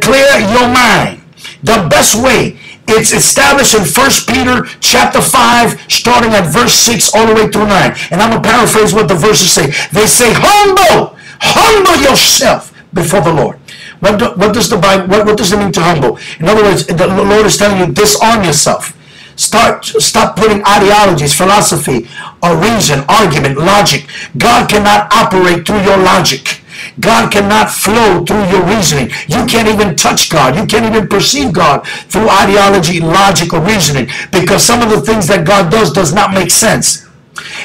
clear your mind. The best way it's established in 1 Peter chapter 5, starting at verse 6 all the way through 9. And I'm going to paraphrase what the verses say. They say, humble, humble yourself before the Lord. What, do, what does the Bible, what, what does it mean to humble? In other words, the Lord is telling you, disarm yourself. Start, stop putting ideologies, philosophy, or reason, argument, logic. God cannot operate through your logic. God cannot flow through your reasoning. You can't even touch God. You can't even perceive God through ideology, logic, or reasoning because some of the things that God does does not make sense.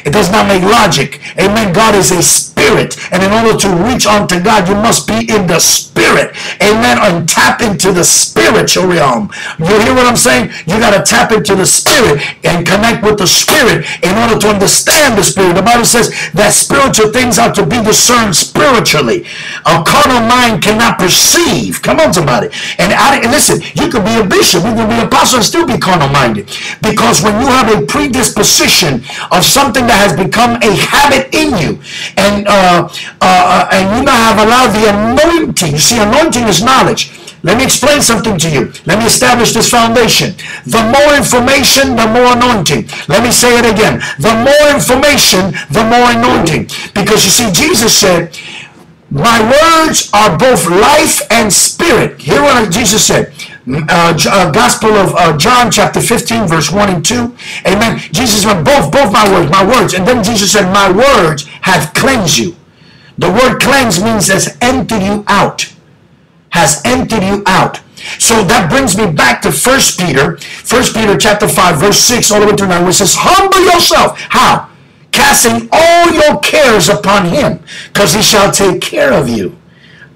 It does not make logic. Amen. God is a spirit. And in order to reach unto God, you must be in the spirit. Amen. And tap into the spiritual realm. You hear what I'm saying? You got to tap into the spirit and connect with the spirit in order to understand the spirit. The Bible says that spiritual things are to be discerned spiritually. A carnal mind cannot perceive. Come on, somebody. And, I, and listen, you could be a bishop, you could be a pastor and still be carnal minded. Because when you have a predisposition of something that has become a habit in you. And uh, uh, and you now have allowed the anointing. See, anointing is knowledge. Let me explain something to you. Let me establish this foundation. The more information, the more anointing. Let me say it again. The more information, the more anointing. Because you see, Jesus said, my words are both life and spirit. Hear what Jesus said uh, uh, Gospel of uh, John chapter 15 verse 1 and 2. Amen. Jesus said, both, both my words, my words. And then Jesus said, my words have cleansed you. The word cleanse means has emptied you out. Has emptied you out. So that brings me back to First Peter, First Peter chapter 5, verse 6, all the way to 9, where it says, Humble yourself. How? Casting all your cares upon him, because he shall take care of you.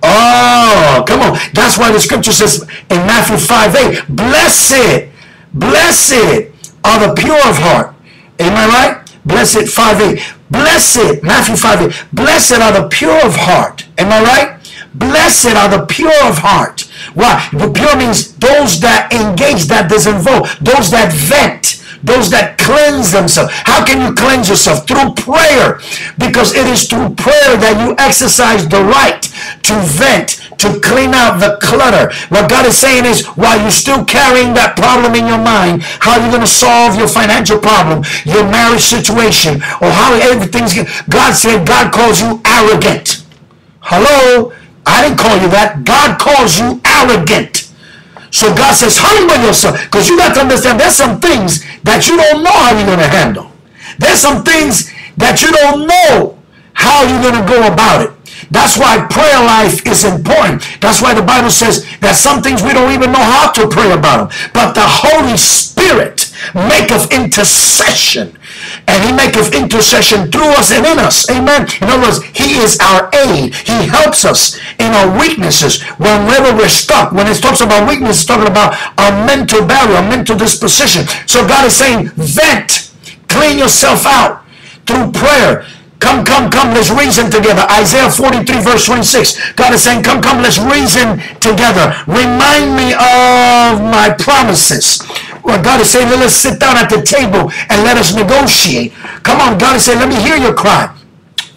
Oh, come on. That's why the scripture says in Matthew 5 8, blessed, blessed are the pure of heart. Am I right? Blessed 5 8. Blessed, Matthew 5 8. Blessed are the pure of heart. Am I right? Blessed are the pure of heart. Why? The pure means those that engage, that disinvolve, those that vent those that cleanse themselves. How can you cleanse yourself? Through prayer. Because it is through prayer that you exercise the right to vent, to clean out the clutter. What God is saying is, while you're still carrying that problem in your mind, how are you going to solve your financial problem, your marriage situation, or how everything's... God said God calls you arrogant. Hello? I didn't call you that. God calls you arrogant. So God says, humble yourself. Because you got to understand there's some things that you don't know how you're going to handle. There's some things that you don't know how you're going to go about it. That's why prayer life is important. That's why the Bible says that some things we don't even know how to pray about them. But the Holy Spirit maketh intercession and he maketh intercession through us and in us. Amen. In other words, he is our aid. He helps us in our weaknesses whenever we're stuck. When it talks about weakness, it's talking about our mental barrier, our mental disposition. So God is saying, vent, clean yourself out through prayer. Come, come, come, let's reason together. Isaiah 43 verse 26. God is saying, come, come, let's reason together. Remind me of my promises. Well, God is saying, let us sit down at the table and let us negotiate. Come on, God is saying, let me hear your cry.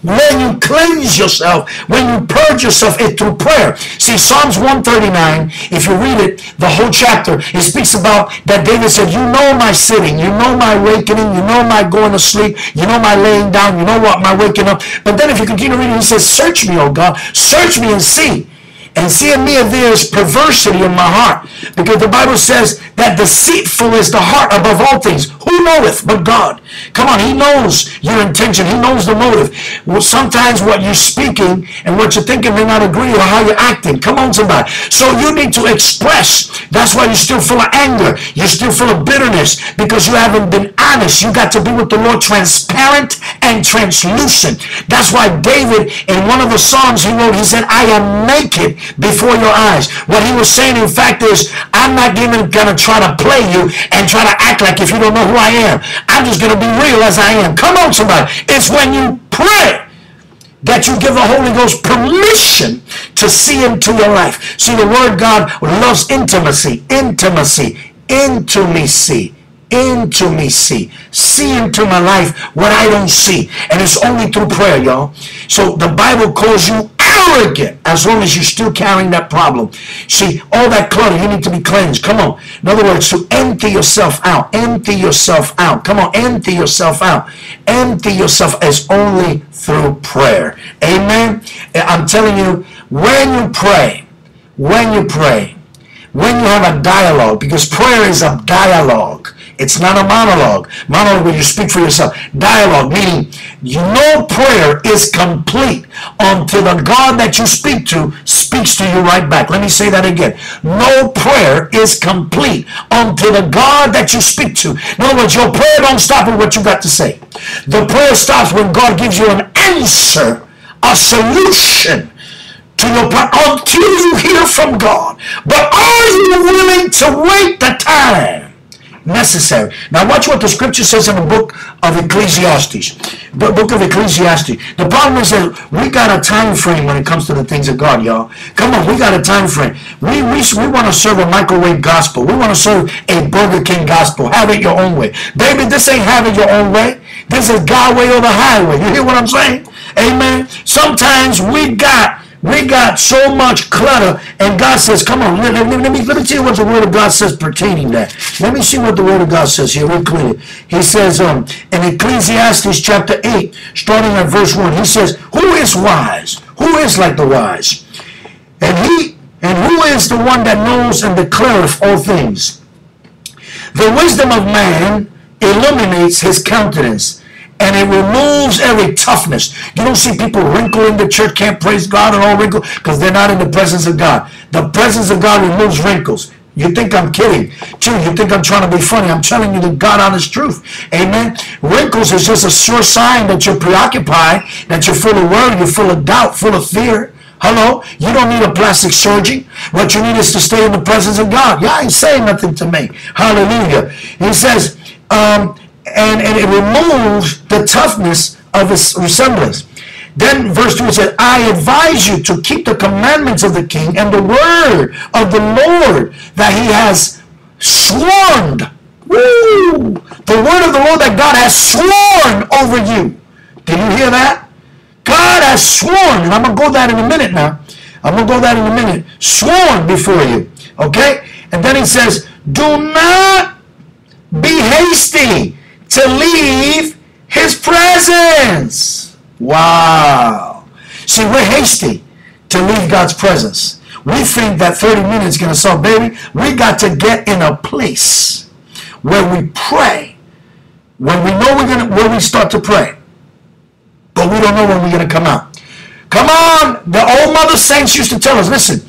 When you cleanse yourself, when you purge yourself it through prayer. See, Psalms 139, if you read it, the whole chapter, it speaks about that David said, you know my sitting, you know my awakening, you know my going to sleep, you know my laying down, you know what my waking up. But then if you continue reading, he says, search me, O God, search me and see and see in me if there is perversity in my heart. Because the Bible says that deceitful is the heart above all things. Who knoweth but God? Come on, he knows your intention. He knows the motive. Well, sometimes what you're speaking and what you're thinking may not agree with how you're acting. Come on, somebody. So you need to express. That's why you're still full of anger. You're still full of bitterness because you haven't been honest. You got to be with the Lord transparent and translucent. That's why David, in one of the Psalms he wrote, he said, I am naked before your eyes. What he was saying, in fact, is I'm not even going to try to play you and try to act like if you don't know who I am. I'm just going to be real as I am. Come on, somebody. It's when you pray that you give the Holy Ghost permission to see into your life. See, the Word God loves intimacy, intimacy, intimacy intimacy. See into my life what I don't see. And it's only through prayer, y'all. So the Bible calls you arrogant as long as you're still carrying that problem. See, all that clutter, you need to be cleansed. Come on. In other words, to empty yourself out. Empty yourself out. Come on, empty yourself out. Empty yourself as only through prayer. Amen. I'm telling you, when you pray, when you pray, when you have a dialogue, because prayer is a dialogue. It's not a monologue. Monologue where you speak for yourself. Dialogue, meaning know prayer is complete until the God that you speak to speaks to you right back. Let me say that again. No prayer is complete until the God that you speak to. In other words, your prayer don't stop with what you got to say. The prayer stops when God gives you an answer, a solution to your prayer until you hear from God. But are you willing to wait the time? Necessary. Now watch what the scripture says in the book of Ecclesiastes. The book of Ecclesiastes. The problem is that we got a time frame when it comes to the things of God, y'all. Come on, we got a time frame. We, we, we want to serve a microwave gospel. We want to serve a Burger King gospel. Have it your own way. Baby, this ain't have it your own way. This is God way or the highway. You hear what I'm saying? Amen. Sometimes we got we got so much clutter, and God says, come on, let, let, let, me, let me tell you what the Word of God says pertaining that. Let me see what the Word of God says here real clear. He says um, in Ecclesiastes chapter 8, starting at verse 1, he says, Who is wise? Who is like the wise? And he and who is the one that knows and declareth all things? The wisdom of man illuminates his countenance and it removes every toughness. You don't see people wrinkle in the church, can't praise God and all wrinkle because they're not in the presence of God. The presence of God removes wrinkles. You think I'm kidding? Too, you think I'm trying to be funny. I'm telling you the God honest truth. Amen. Wrinkles is just a sure sign that you're preoccupied, that you're full of worry, you're full of doubt, full of fear. Hello? You don't need a plastic surgery. What you need is to stay in the presence of God. Y'all ain't saying nothing to me. Hallelujah. He says, um, and, and it removes the toughness of his resemblance. Then verse 2 says, I advise you to keep the commandments of the king and the word of the Lord that he has sworn. Woo! The word of the Lord that God has sworn over you. Did you hear that? God has sworn, and I'm going to go that in a minute now. I'm going to go that in a minute. Sworn before you. Okay? And then he says, do not be hasty to leave his presence. Wow. See, we're hasty to leave God's presence. We think that 30 minutes is going to solve, baby. We got to get in a place where we pray. When we know we're going to, where we start to pray. But we don't know when we're going to come out. Come on. The old mother saints used to tell us, listen,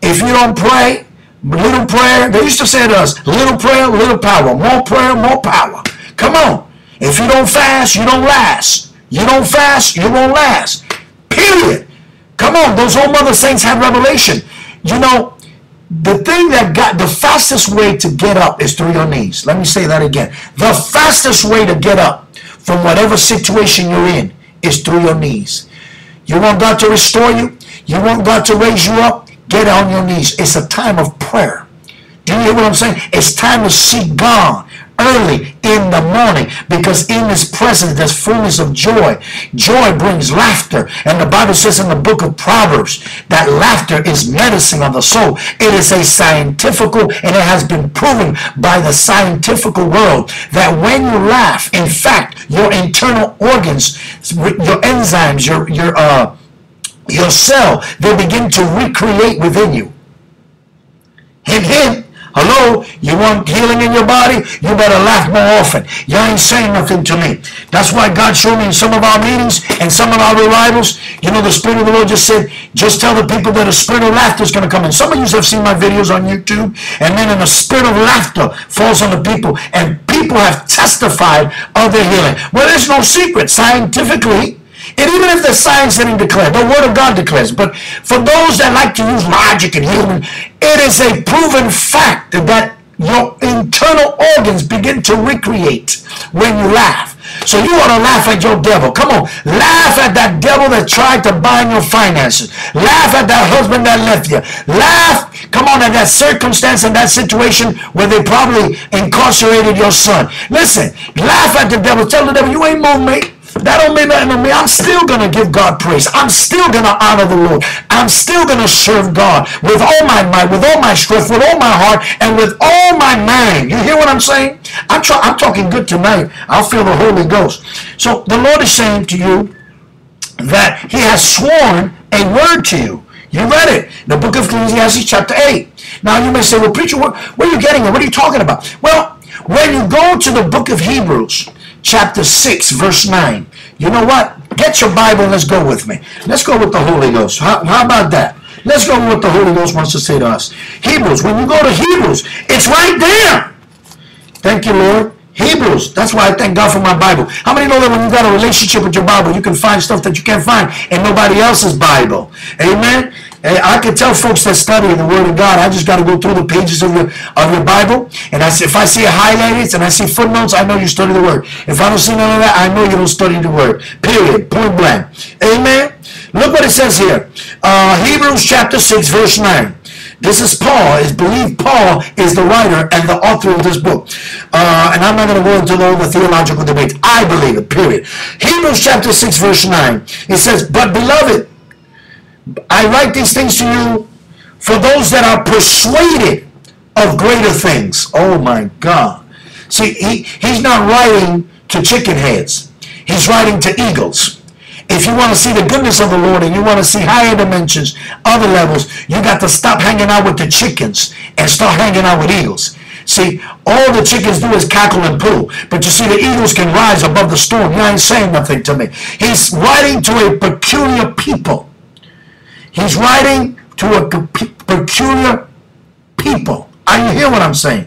if you don't pray, little prayer, they used to say to us, little prayer, little power. More prayer, more power. Come on. If you don't fast, you don't last. You don't fast, you won't last. Period. Come on, those old mother saints had revelation. You know, the thing that got the fastest way to get up is through your knees. Let me say that again. The fastest way to get up from whatever situation you're in is through your knees. You want God to restore you? You want God to raise you up? Get on your knees. It's a time of prayer. Do you hear what I'm saying? It's time to seek God early in the morning because in his presence there's fullness of joy. Joy brings laughter. And the Bible says in the book of Proverbs that laughter is medicine of the soul. It is a scientifical and it has been proven by the scientific world that when you laugh, in fact, your internal organs, your enzymes, your, your, uh, your cell, they begin to recreate within you. And hint. Hello? You want healing in your body? You better laugh more often. You ain't saying nothing to me. That's why God showed me in some of our meetings and some of our revivals, you know, the Spirit of the Lord just said, just tell the people that a spirit of laughter is going to come in. Some of you have seen my videos on YouTube, and then in a spirit of laughter falls on the people, and people have testified of their healing. Well, there's no secret. Scientifically, and even if the science didn't declare, the Word of God declares. But for those that like to use logic and human, it is a proven fact that your internal organs begin to recreate when you laugh. So you want to laugh at your devil. Come on. Laugh at that devil that tried to bind your finances. Laugh at that husband that left you. Laugh, come on, at that circumstance and that situation where they probably incarcerated your son. Listen, laugh at the devil. Tell the devil, you ain't moved me. That don't mean nothing to me. I'm still going to give God praise. I'm still going to honor the Lord. I'm still going to serve God with all my might, with all my strength, with all my heart, and with all my mind. You hear what I'm saying? I'm, try- I'm talking good tonight. I'll feel the Holy Ghost. So the Lord is saying to you that he has sworn a word to you. You read it. The book of Ecclesiastes chapter 8. Now you may say, well, preacher, what, where are you getting it? What are you talking about? Well, when you go to the book of Hebrews, chapter 6, verse 9, you know what? Get your Bible let's go with me. Let's go with the Holy Ghost. How, how about that? Let's go with what the Holy Ghost wants to say to us. Hebrews, when you go to Hebrews, it's right there. Thank you, Lord. Hebrews. That's why I thank God for my Bible. How many know that when you got a relationship with your Bible, you can find stuff that you can't find in nobody else's Bible? Amen. I can tell folks that study the Word of God, I just got to go through the pages of your of your Bible, and I see, if I see a highlighted and I see footnotes, I know you study the Word. If I don't see none of that, I know you don't study the Word. Period. Point blank. Amen. Look what it says here. Uh, Hebrews chapter 6, verse 9. This is Paul. It's believed Paul is the writer and the author of this book. Uh, and I'm not going to go into all the theological debates. I believe it, period. Hebrews chapter 6, verse 9. It says, But beloved, I write these things to you for those that are persuaded of greater things. Oh my God. See, he, he's not writing to chicken heads. He's writing to eagles. If you want to see the goodness of the Lord and you want to see higher dimensions, other levels, you got to stop hanging out with the chickens and start hanging out with eagles. See, all the chickens do is cackle and poo. But you see, the eagles can rise above the storm. You ain't saying nothing to me. He's writing to a peculiar people. He's writing to a peculiar people. Are you hear what I'm saying?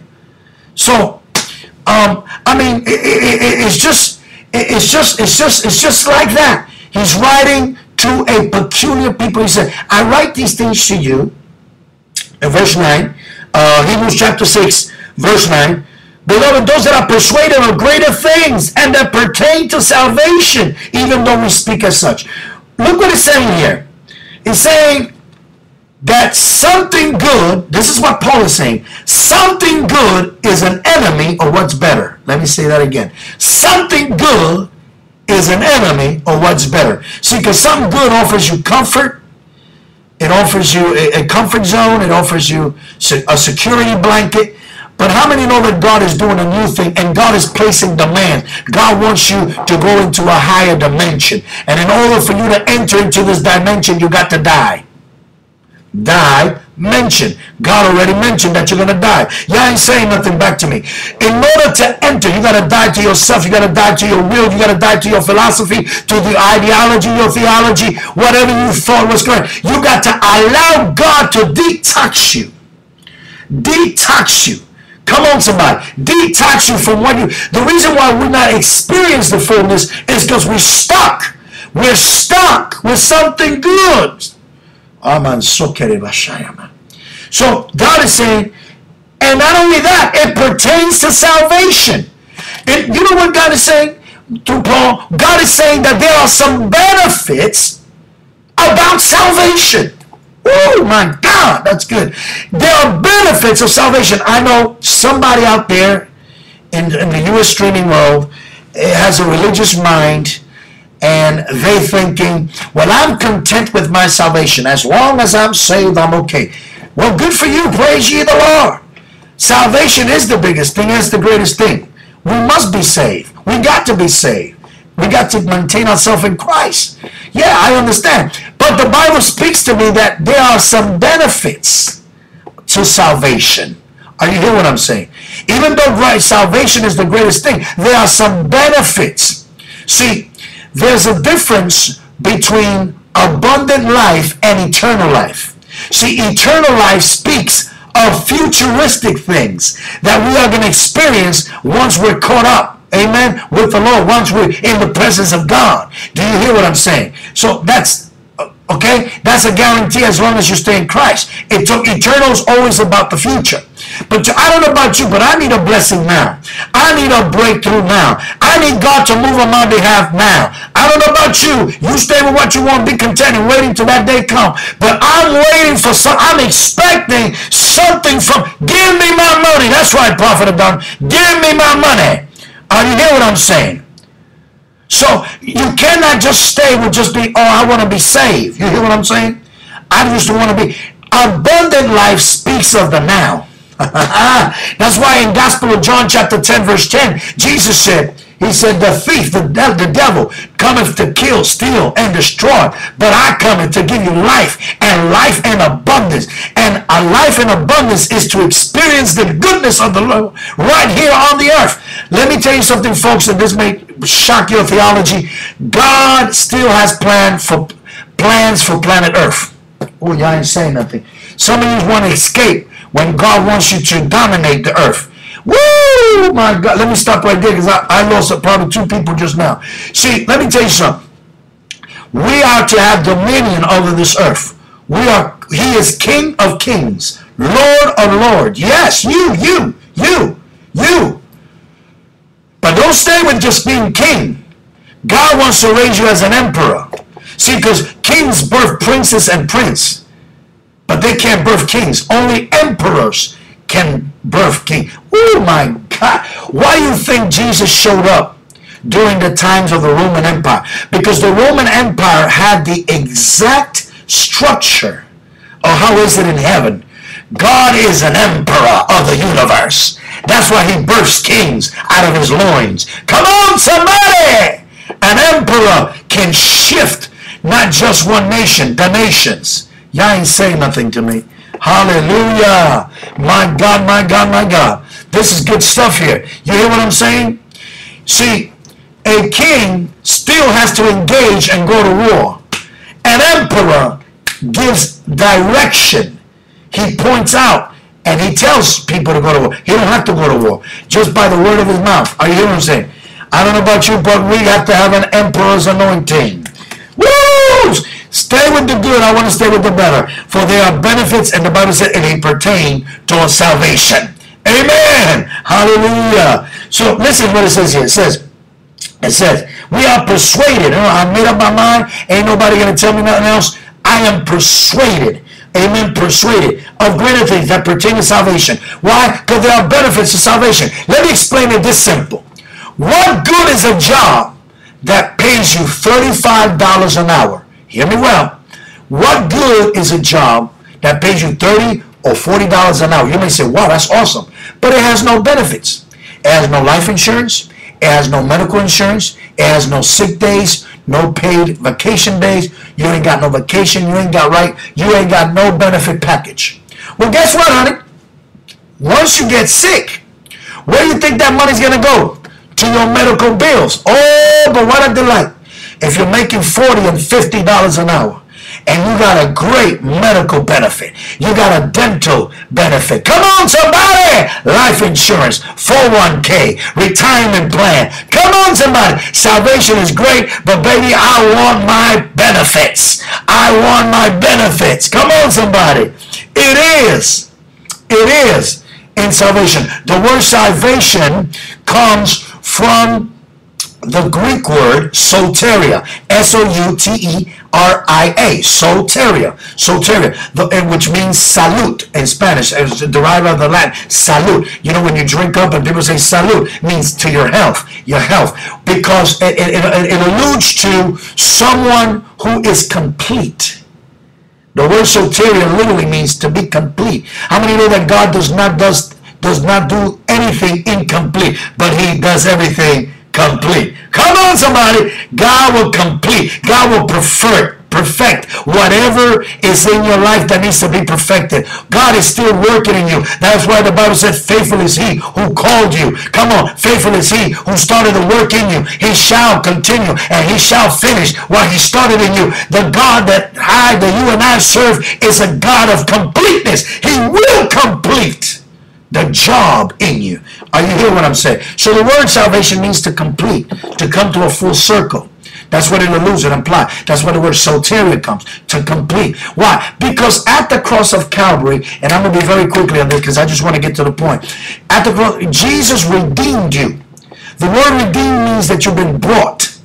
So, um, I mean, it, it, it's just, it's just, it's just, it's just like that. He's writing to a peculiar people. He said, I write these things to you. In verse 9, uh, Hebrews chapter 6, verse 9. Beloved, those that are persuaded of greater things and that pertain to salvation, even though we speak as such. Look what it's saying here. It's saying that something good, this is what Paul is saying, something good is an enemy of what's better. Let me say that again. Something good is an enemy of what's better. See, because something good offers you comfort, it offers you a, a comfort zone, it offers you a security blanket. But how many know that God is doing a new thing and God is placing demand? God wants you to go into a higher dimension. And in order for you to enter into this dimension, you got to die. Die mention. God already mentioned that you're going to die. Y'all ain't saying nothing back to me. In order to enter, you got to die to yourself. You got to die to your will. You got to die to your philosophy, to the ideology, your theology, whatever you thought was correct. You got to allow God to detox you. Detox you. Come on, somebody. Detox you from what you... The reason why we're not experiencing the fullness is because we're stuck. We're stuck with something good. Aman. So God is saying, and not only that, it pertains to salvation. And you know what God is saying through Paul? God is saying that there are some benefits about salvation. Oh my God, that's good. There are benefits of salvation. I know somebody out there in, in the U.S. streaming world eh, has a religious mind and they thinking, well, I'm content with my salvation. As long as I'm saved, I'm okay. Well, good for you. Praise ye the Lord. Salvation is the biggest thing. It's the greatest thing. We must be saved. We got to be saved. We got to maintain ourselves in Christ. Yeah, I understand. But the Bible speaks to me that there are some benefits to salvation. Are you hear what I'm saying? Even though right, salvation is the greatest thing, there are some benefits. See, there's a difference between abundant life and eternal life. See, eternal life speaks of futuristic things that we are going to experience once we're caught up amen with the lord once we're in the presence of god do you hear what i'm saying so that's uh, Okay? That's a guarantee as long as you stay in Christ. It took eternal is always about the future. But I don't know about you, but I need a blessing now. I need a breakthrough now. I need God to move on my behalf now. I don't know about you. You stay with what you want, be content and waiting till that day come. But I'm waiting for some, I'm expecting something from, give me my money. That's right, Prophet of God. Give me my money. Are you hear what I'm saying? So you cannot just stay with just be, oh, I want to be saved. You hear what I'm saying? I just want to be. Abundant life speaks of the now. That's why in Gospel of John chapter 10 verse 10, Jesus said, he said, the thief, the, the devil, cometh to kill, steal, and destroy. But I cometh to give you life, and life in abundance. And a life in abundance is to experience the goodness of the Lord right here on the earth. Let me tell you something, folks, and this may shock your theology. God still has plan for plans for planet Earth. Oh, y'all ain't saying nothing. Some of you want to escape when God wants you to dominate the earth. Woo! My God. Let me stop right there because I, I lost probably two people just now. See, let me tell you something. We are to have dominion over this earth. We are, he is King of kings, Lord of lords. Yes, you, you, you, you. But don't stay with just being king. God wants to raise you as an emperor. See, because kings birth princes and prince. But they can't birth kings. Only emperors can birth king. Oh my God. Why do you think Jesus showed up during the times of the Roman Empire? Because the Roman Empire had the exact structure of how is it in heaven. God is an emperor of the universe. That's why he births kings out of his loins. Come on, somebody! An emperor can shift not just one nation, the nations. Y'all ain't saying nothing to me. Hallelujah. My God, my God, my God. This is good stuff here. You hear what I'm saying? See, a king still has to engage and go to war. An emperor gives direction. He points out and he tells people to go to war. He don't have to go to war just by the word of his mouth. Are you hearing what I'm saying? I don't know about you, but we have to have an emperor's anointing. Woo! Stay with the good. I want to stay with the better. For there are benefits, and the Bible said, and they pertain to salvation. Amen. Hallelujah. So listen what it says here. It says, it says, we are persuaded. Uh, I made up my mind. Ain't nobody going to tell me nothing else. I am persuaded. Amen. Persuaded of greater things that pertain to salvation. Why? Because there are benefits to salvation. Let me explain it this simple. What good is a job that pays you $35 an hour? Hear me well. What good is a job that pays you 30 or $40 an hour? You may say, wow, that's awesome. But it has no benefits. It has no life insurance. It has no medical insurance. It has no sick days, no paid vacation days. You ain't got no vacation. You ain't got right. You ain't got no benefit package. Well, guess what, honey? Once you get sick, where do you think that money's going to go? To your medical bills. Oh, but what a delight. If you're making 40 and $50 an hour, and you got a great medical benefit. You got a dental benefit. Come on, somebody! Life insurance, 401k, retirement plan. Come on, somebody! Salvation is great, but baby, I want my benefits. I want my benefits. Come on, somebody! It is. It is in salvation. The word salvation comes from the Greek word soteria, S-O-U-T-E-R-I-A, soteria, soteria, the, which means salute in Spanish, it's derived of the Latin, salute. You know, when you drink up and people say salute, means to your health, your health, because it, it, it, it alludes to someone who is complete. The word soteria literally means to be complete. How many know that God does not does does not do anything incomplete, but He does everything complete. Come on, somebody. God will complete. God will perfect perfect whatever is in your life that needs to be perfected. God is still working in you. That's why the Bible said, faithful is he who called you. Come on, faithful is he who started the work in you. He shall continue and he shall finish what he started in you. The God that I, that you and I serve is a God of completeness. He will complete the job in you. Are you hear what I'm saying? So the word salvation means to complete, to come to a full circle. That's what alludes and imply. That's where the word soteria comes, to complete. Why? Because at the cross of Calvary, and I'm going to be very quickly on this because I just want to get to the point. At the cross, Jesus redeemed you. The word redeemed means that you've been brought.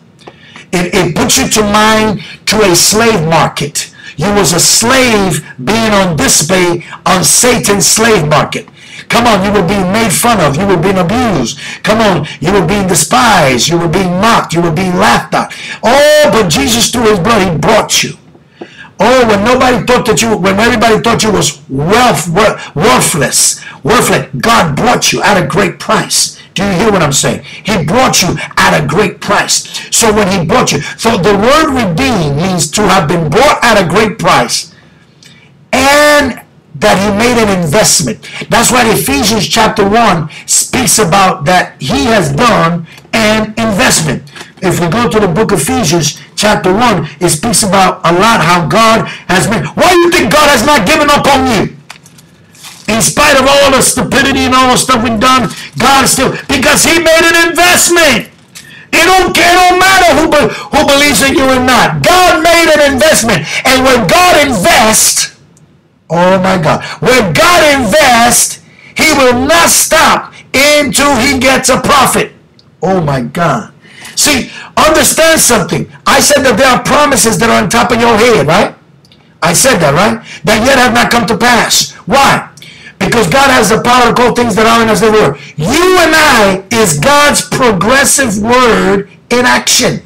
It, it puts you to mind to a slave market. You was a slave being on display on Satan's slave market. Come on, you were being made fun of. You were being abused. Come on, you were being despised. You were being mocked. You were being laughed at. Oh, but Jesus through his blood, he brought you. Oh, when nobody thought that you, when everybody thought you was worthless, worthless, God brought you at a great price. Do you hear what I'm saying? He brought you at a great price. So when he brought you, so the word redeem means to have been bought at a great price and that he made an investment. That's why Ephesians chapter 1 speaks about that he has done an investment. If we go to the book of Ephesians chapter 1, it speaks about a lot how God has made. Why do you think God has not given up on you? In spite of all the stupidity and all the stuff we've done, God still, because he made an investment. It don't, it don't matter who, who believes in you or not. God made an investment. And when God invests, Oh my God. When God invests, he will not stop until he gets a profit. Oh my God. See, understand something. I said that there are promises that are on top of your head, right? I said that, right? That yet have not come to pass. Why? Because God has the power to call things that are in as they were. You and I is God's progressive word in action.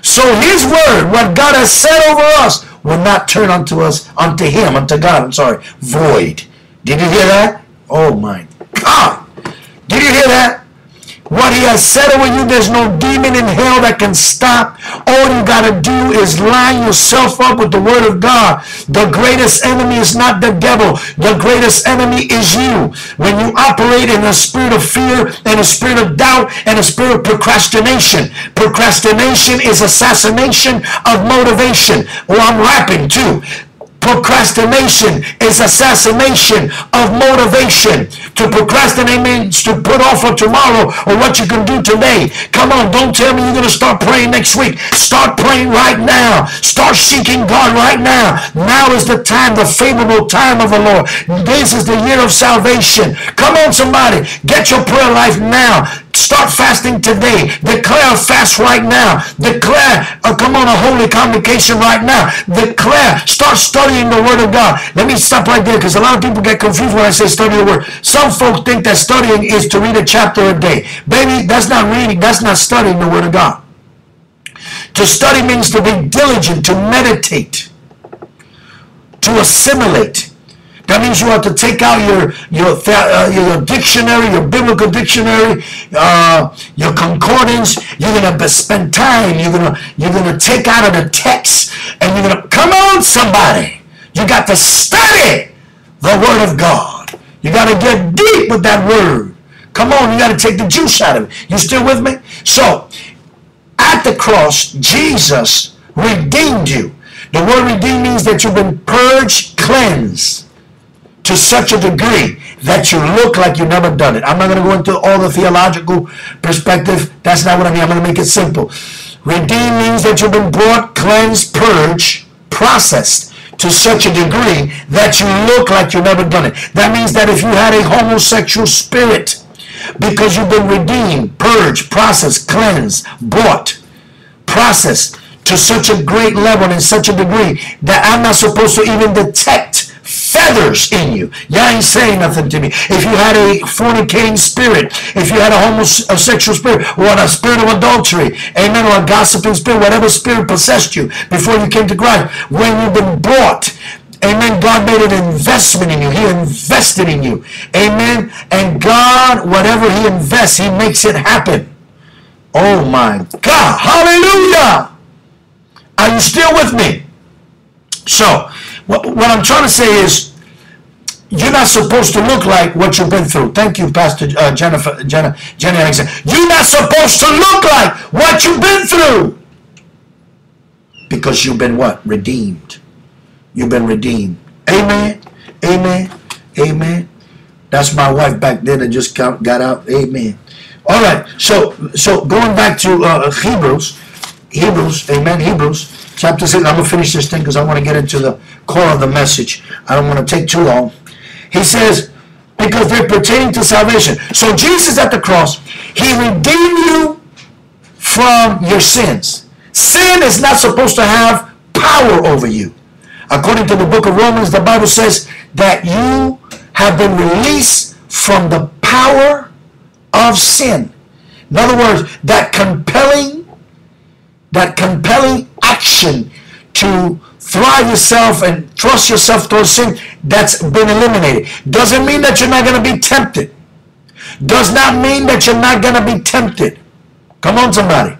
So his word, what God has said over us, will not turn unto us, unto him, unto God, I'm sorry, void. Did you hear that? Oh my God. Did you hear that? What he has said over you, there's no demon in hell that can stop. All you got to do is line yourself up with the word of God. The greatest enemy is not the devil. The greatest enemy is you. When you operate in a spirit of fear and a spirit of doubt and a spirit of procrastination. Procrastination is assassination of motivation. Well, I'm rapping too. Procrastination is assassination of motivation. To procrastinate means to put off for tomorrow or what you can do today. Come on, don't tell me you're going to start praying next week. Start praying right now. Start seeking God right now. Now is the time, the favorable time of the Lord. This is the year of salvation. Come on, somebody. Get your prayer life now. Start fasting today. Declare a fast right now. Declare, uh, come on, a holy convocation right now. Declare, start studying the Word of God. Let me stop right there because a lot of people get confused when I say study the Word. Some folks think that studying is to read a chapter a day. Baby, that's not reading. That's not studying the Word of God. To study means to be diligent, to meditate, to assimilate. That means you have to take out your your uh, your dictionary, your biblical dictionary, uh, your concordance. You're gonna spend time. You're gonna you're gonna take out of the text, and you're gonna come on, somebody. You got to study the Word of God. You got to get deep with that Word. Come on, you got to take the juice out of it. You still with me? So, at the cross, Jesus redeemed you. The word redeem means that you've been purged, cleansed to such a degree that you look like you've never done it. I'm not going to go into all the theological perspective. That's not what I mean. I'm going to make it simple. Redeem means that you've been brought, cleansed, purged, processed to such a degree that you look like you've never done it. That means that if you had a homosexual spirit, because you've been redeemed, purged, processed, cleansed, bought, processed to such a great level and in such a degree that I'm not supposed to even detect feathers in you. Y'all ain't saying nothing to me. If you had a fornicating spirit, if you had a homosexual spirit, or a spirit of adultery, amen, or a gossiping spirit, whatever spirit possessed you before you came to Christ, when you've been bought, Amen. God made an investment in you. He invested in you. Amen. And God, whatever He invests, He makes it happen. Oh my God. Hallelujah. Are you still with me? So, what, I'm trying to say is, you're not supposed to look like what you've been through. Thank you, Pastor uh, Jennifer, Jenna, Jenny Alexander. You're not supposed to look like what you've been through. Because you've been what? Redeemed. You've been redeemed. Amen. Amen. Amen. That's my wife back then that just got, got out. Amen. All right. So, so going back to uh, Hebrews, Hebrews, amen, Hebrews, chapter 6. I'm to finish this thing because I want to get into the core of the message. I don't want to take too long. He says, because they're pertaining to salvation. So Jesus at the cross, he redeemed you from your sins. Sin is not supposed to have power over you. According to the book of Romans, the Bible says that you have been released from the power of sin. In other words, that compelling, that compelling action to thrive yourself and trust yourself towards sin, that's been eliminated. Doesn't mean that you're not going to be tempted. Does not mean that you're not going to be tempted. Come on, somebody.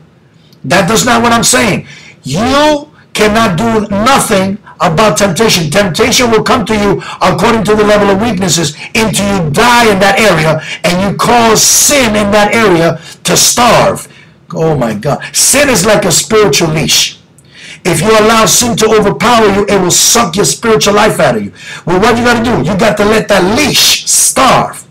That does not what I'm saying. You cannot do nothing about temptation. Temptation will come to you according to the level of weaknesses until you die in that area and you cause sin in that area to starve. Oh my God. Sin is like a spiritual leash. If you allow sin to overpower you, it will suck your spiritual life out of you. Well, what you got to do? You got to let that leash starve.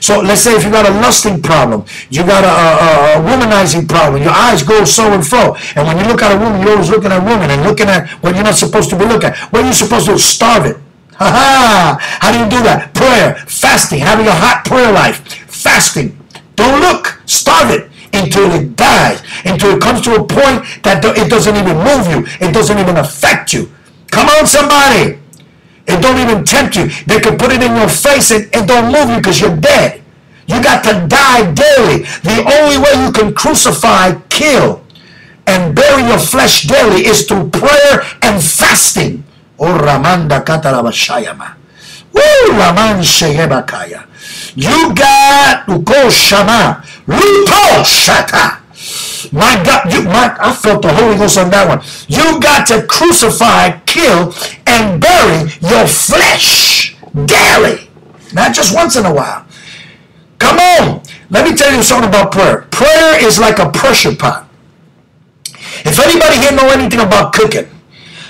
So let's say if you got a lusting problem, you got a, a, a, womanizing problem, your eyes go so and fro. And when you look at a woman, you're always looking at women and looking at what you're not supposed to be looking at. What are you supposed to do? Starve it. Ha ha! How do you do that? Prayer, fasting, having a hot prayer life, fasting. Don't look. Starve it until it dies, until it comes to a point that it doesn't even move you, it doesn't even affect you. Come on, somebody. It don't even tempt you. They can put it in your face and it don't move you because you're dead. You got to die daily. The only way you can crucify, kill, and bury your flesh daily is through prayer and fasting. Oh, Ramanda Katarabashayama. Woo, Raman Sheyebakaya. You got Uko Shama. Ruto Shata. My God, you, my, I felt the Holy Ghost on that one. You got to crucify, kill, and bury your flesh daily. Not just once in a while. Come on. Let me tell you something about prayer. Prayer is like a pressure pot. If anybody here know anything about cooking,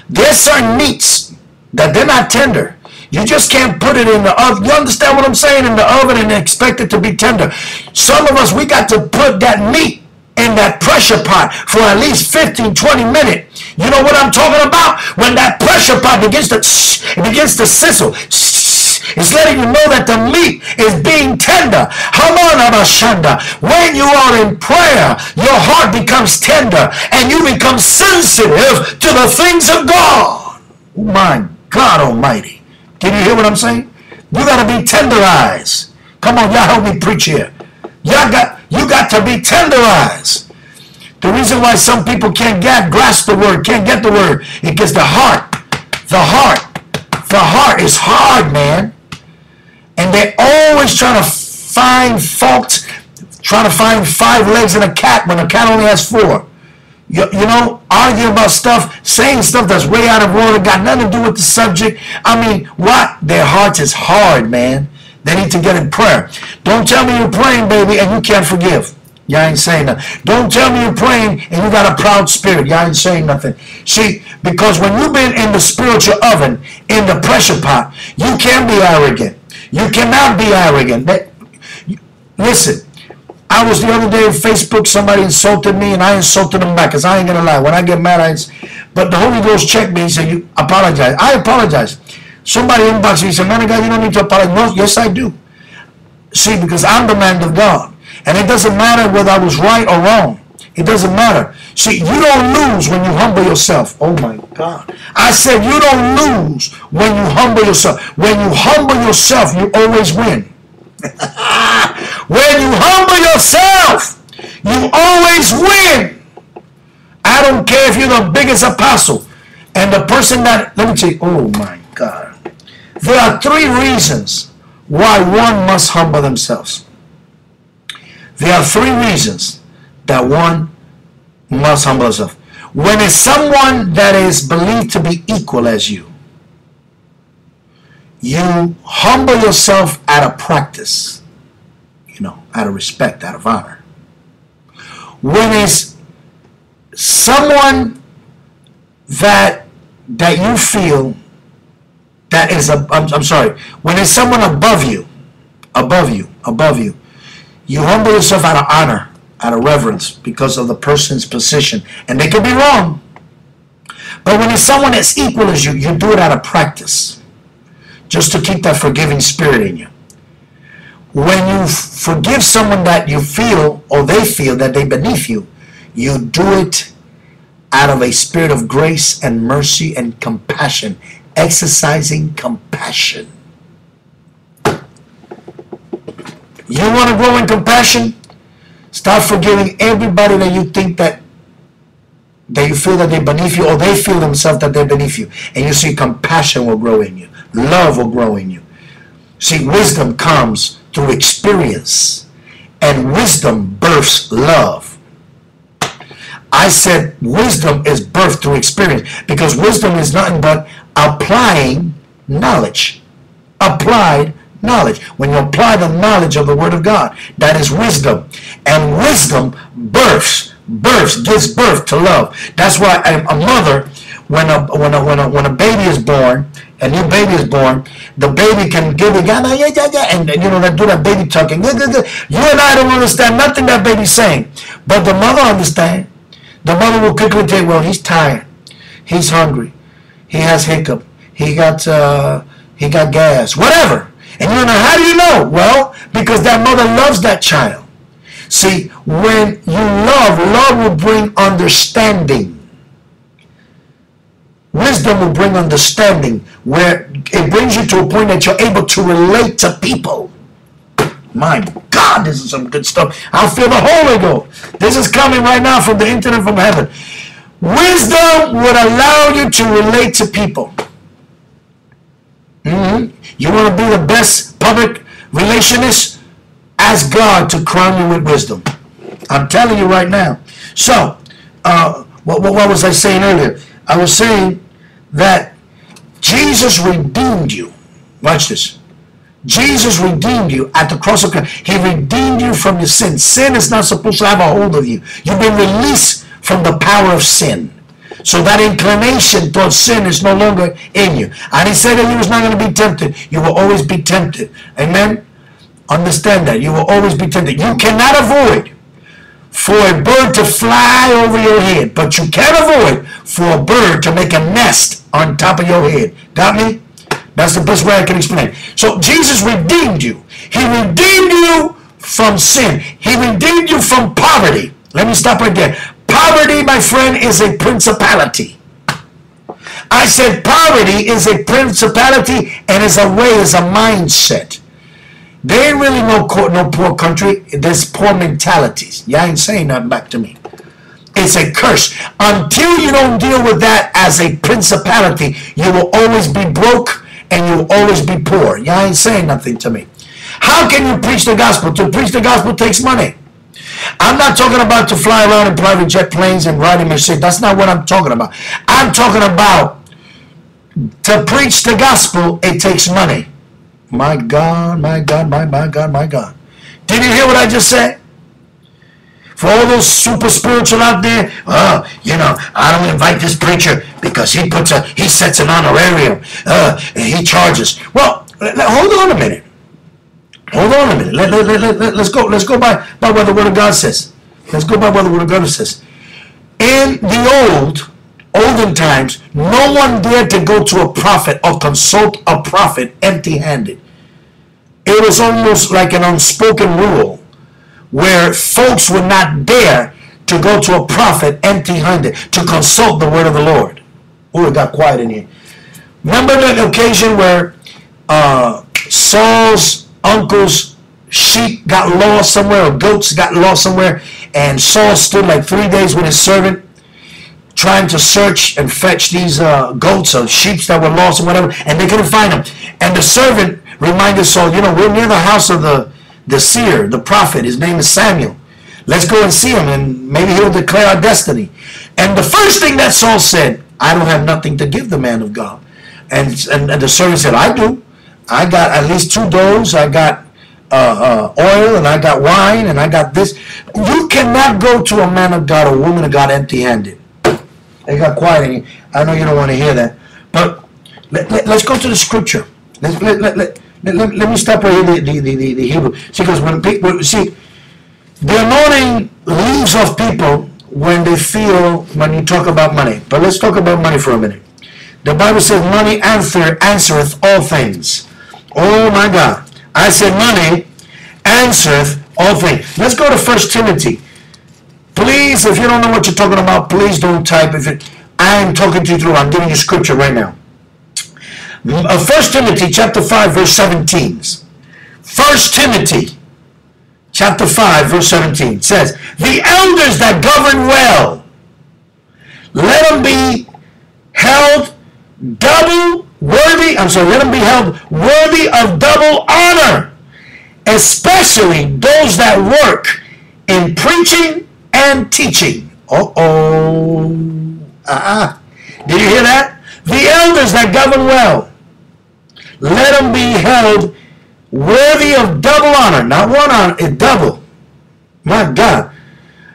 there's certain meats that they're not tender. You just can't put it in the oven. You understand what I'm saying? In the oven and expect it to be tender. Some of us, we got to put that meat in that pressure pot for at least 15, 20 minutes. You know what I'm talking about? When that pressure pot begins to, it begins to sizzle. It's letting you know that the meat is being tender. Hamana Abashanda. When you are in prayer, your heart becomes tender and you become sensitive to the things of God. Oh my God Almighty. Can you hear what I'm saying? You got to be tenderized. Come on, y'all help me preach here. Y'all got you got to be tenderized. The reason why some people can't get grasp the word, can't get the word, is because the heart, the heart, the heart is hard, man. And they're always trying to find fault, trying to find five legs in a cat when a cat only has four. You, you know, arguing about stuff, saying stuff that's way out of order, got nothing to do with the subject. I mean, what? Their hearts is hard, man. They need to get in prayer. Don't tell me you're praying, baby, and you can't forgive. Y'all ain't saying nothing. Don't tell me you're praying and you got a proud spirit. Y'all ain't saying nothing. See, because when you've been in the spiritual oven, in the pressure pot, you can be arrogant. You cannot be arrogant. Listen, I was the other day on Facebook, somebody insulted me and I insulted them back because I ain't going to lie. When I get mad, I... But the Holy Ghost checked me and said, you apologize. I apologize. Somebody inboxed me and said, man of God, you don't need to apologize. No, yes, I do. See, because I'm the man of God. And it doesn't matter whether I was right or wrong. It doesn't matter. See, you don't lose when you humble yourself. Oh my God. I said you don't lose when you humble yourself. When you humble yourself, you always win. when you humble yourself, you always win. I don't care if you're the biggest apostle. And the person that, let me tell you, oh my God. There are three reasons why one must humble themselves. There are three reasons that one must humble himself. When it's someone that is believed to be equal as you, you humble yourself out of practice, you know, out of respect, out of honor. When it's someone that that you feel that is a I'm, I'm sorry when there's someone above you above you above you you humble yourself out of honor out of reverence because of the person's position. And they could be wrong. But when it's someone that's equal as you you do it out of practice just to keep that forgiving spirit in you when you forgive someone that you feel or they feel that they beneath you you do it out of a spirit of grace and mercy and compassion exercising compassion. You want to grow in compassion? Start forgiving everybody that you think that that you feel that they're beneath you or they feel themselves that they're beneath you. And you see compassion will grow in you. Love will grow in you. See, wisdom comes through experience. And wisdom births love. I said wisdom is birthed through experience because wisdom is nothing but applying knowledge. Applied knowledge. When you apply the knowledge of the Word of God, that is wisdom. And wisdom births, births, gives birth to love. That's why a mother, when a, when a, when a, when a baby is born, a new baby is born, the baby can give it, yeah, yeah, yeah, and, and you know, they do that baby talking. You and I don't understand nothing that baby's saying. But the mother understands. The mother will quickly tell, well, he's tired. He's hungry. He has hiccup. He got, uh, he got gas. Whatever. And you know, how do you know? Well, because that mother loves that child. See, when you love, love will bring understanding. Wisdom will bring understanding where it brings you to a point that you're able to relate to people. My God, this is some good stuff. I feel the Holy Ghost. This is coming right now from the internet from heaven. Wisdom would allow you to relate to people. Mm-hmm. You want to be the best public relationist? Ask God to crown you with wisdom. I'm telling you right now. So, uh, what, what, what was I saying earlier? I was saying that Jesus redeemed you. Watch this. Jesus redeemed you at the cross of Christ. He redeemed you from your sin. Sin is not supposed to have a hold of you. You've been released from the power of sin. So that inclination towards sin is no longer in you. I didn't say that you was not going to be tempted. You will always be tempted. Amen? Understand that. You will always be tempted. You cannot avoid for a bird to fly over your head, but you can't avoid for a bird to make a nest on top of your head. Got me? That's the best way I can explain. So Jesus redeemed you. He redeemed you from sin. He redeemed you from poverty. Let me stop right there. Poverty, my friend, is a principality. I said poverty is a principality and is a way, is a mindset. There ain't really no no poor country. There's poor mentalities. Y'all ain't saying nothing back to me. It's a curse. Until you don't deal with that as a principality, you will always be broke and you will always be poor. Y'all ain't saying nothing to me. How can you preach the gospel? To preach the gospel takes money. I'm not talking about to fly around in private jet planes and riding machines. That's not what I'm talking about. I'm talking about to preach the gospel, it takes money. My God, my God, my, my God, my God. Did you hear what I just said? For all those super spiritual out there, uh, you know, I don't invite this preacher because he puts a, he sets an honorarium, uh, he charges. Well, hold on a minute. Hold on a minute. Let, let, let, let, let's go. Let's go by, by what the Word of God says. Let's go by what the Word of God says. In the old, olden times, no one dared to go to a prophet or consult a prophet empty-handed. It was almost like an unspoken rule where folks would not dare to go to a prophet empty-handed to consult the word of the Lord. Oh, it got quiet in here. Remember the occasion where uh, Saul's uncle's sheep got lost somewhere or goats got lost somewhere and Saul stood like three days with his servant trying to search and fetch these uh, goats or sheep that were lost or whatever and they couldn't find them and the servant reminded Saul you know we're near the house of the the seer the prophet his name is Samuel let's go and see him and maybe he'll declare our destiny and the first thing that Saul said I don't have nothing to give the man of God and, and, and the servant said I do I got at least two does. I got uh, uh, oil and I got wine and I got this. You cannot go to a man of God or woman of God empty-handed. They got quiet. I know you don't want to hear that, but let, let, us go to the scripture. Let, let, let, let, let, me stop right here. The, the, the, the Hebrew. See, because when people see the anointing leaves off people when they feel when you talk about money. But let's talk about money for a minute. The Bible says, "Money answer answereth all things." Oh my God. I said money answereth all things. Let's go to First Timothy. Please, if you don't know what you're talking about, please don't type. If it, I am talking to you through, I'm giving you scripture right now. Uh, First Timothy chapter 5, verse 17. First Timothy chapter 5, verse 17 says, The elders that govern well, let them be held double worthy, I'm sorry, let them be held worthy of double honor, especially those that work in preaching and teaching. Uh-oh. Uh-uh. Did you hear that? The elders that govern well, let them be held worthy of double honor. Not one honor, a double. My God.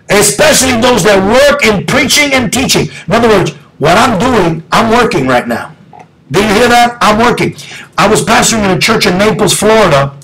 Especially those that work in preaching and teaching. In other words, what I'm doing, I'm working right now. Did you hear that? I'm working. I was pastoring in a church in Naples, Florida,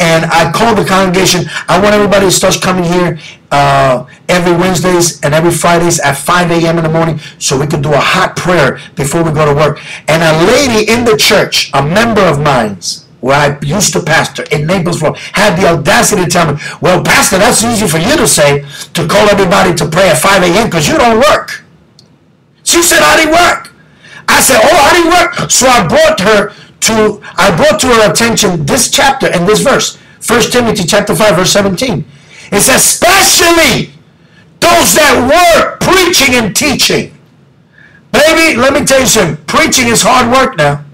and I called the congregation. I want everybody to start coming here uh, every Wednesdays and every Fridays at 5 a.m. in the morning so we could do a hot prayer before we go to work. And a lady in the church, a member of mine's, where I used to pastor in Naples, Florida, had the audacity to tell me, well, Pastor, that's easy for you to say, to call everybody to pray at 5 a.m. because you don't work. She said, I didn't work. I said, oh, I didn't work. So I brought her to, I brought to her attention this chapter and this verse. 1 Timothy chapter 5, verse 17. It says, especially those that work preaching and teaching. Baby, let me tell you something. Preaching is hard work now.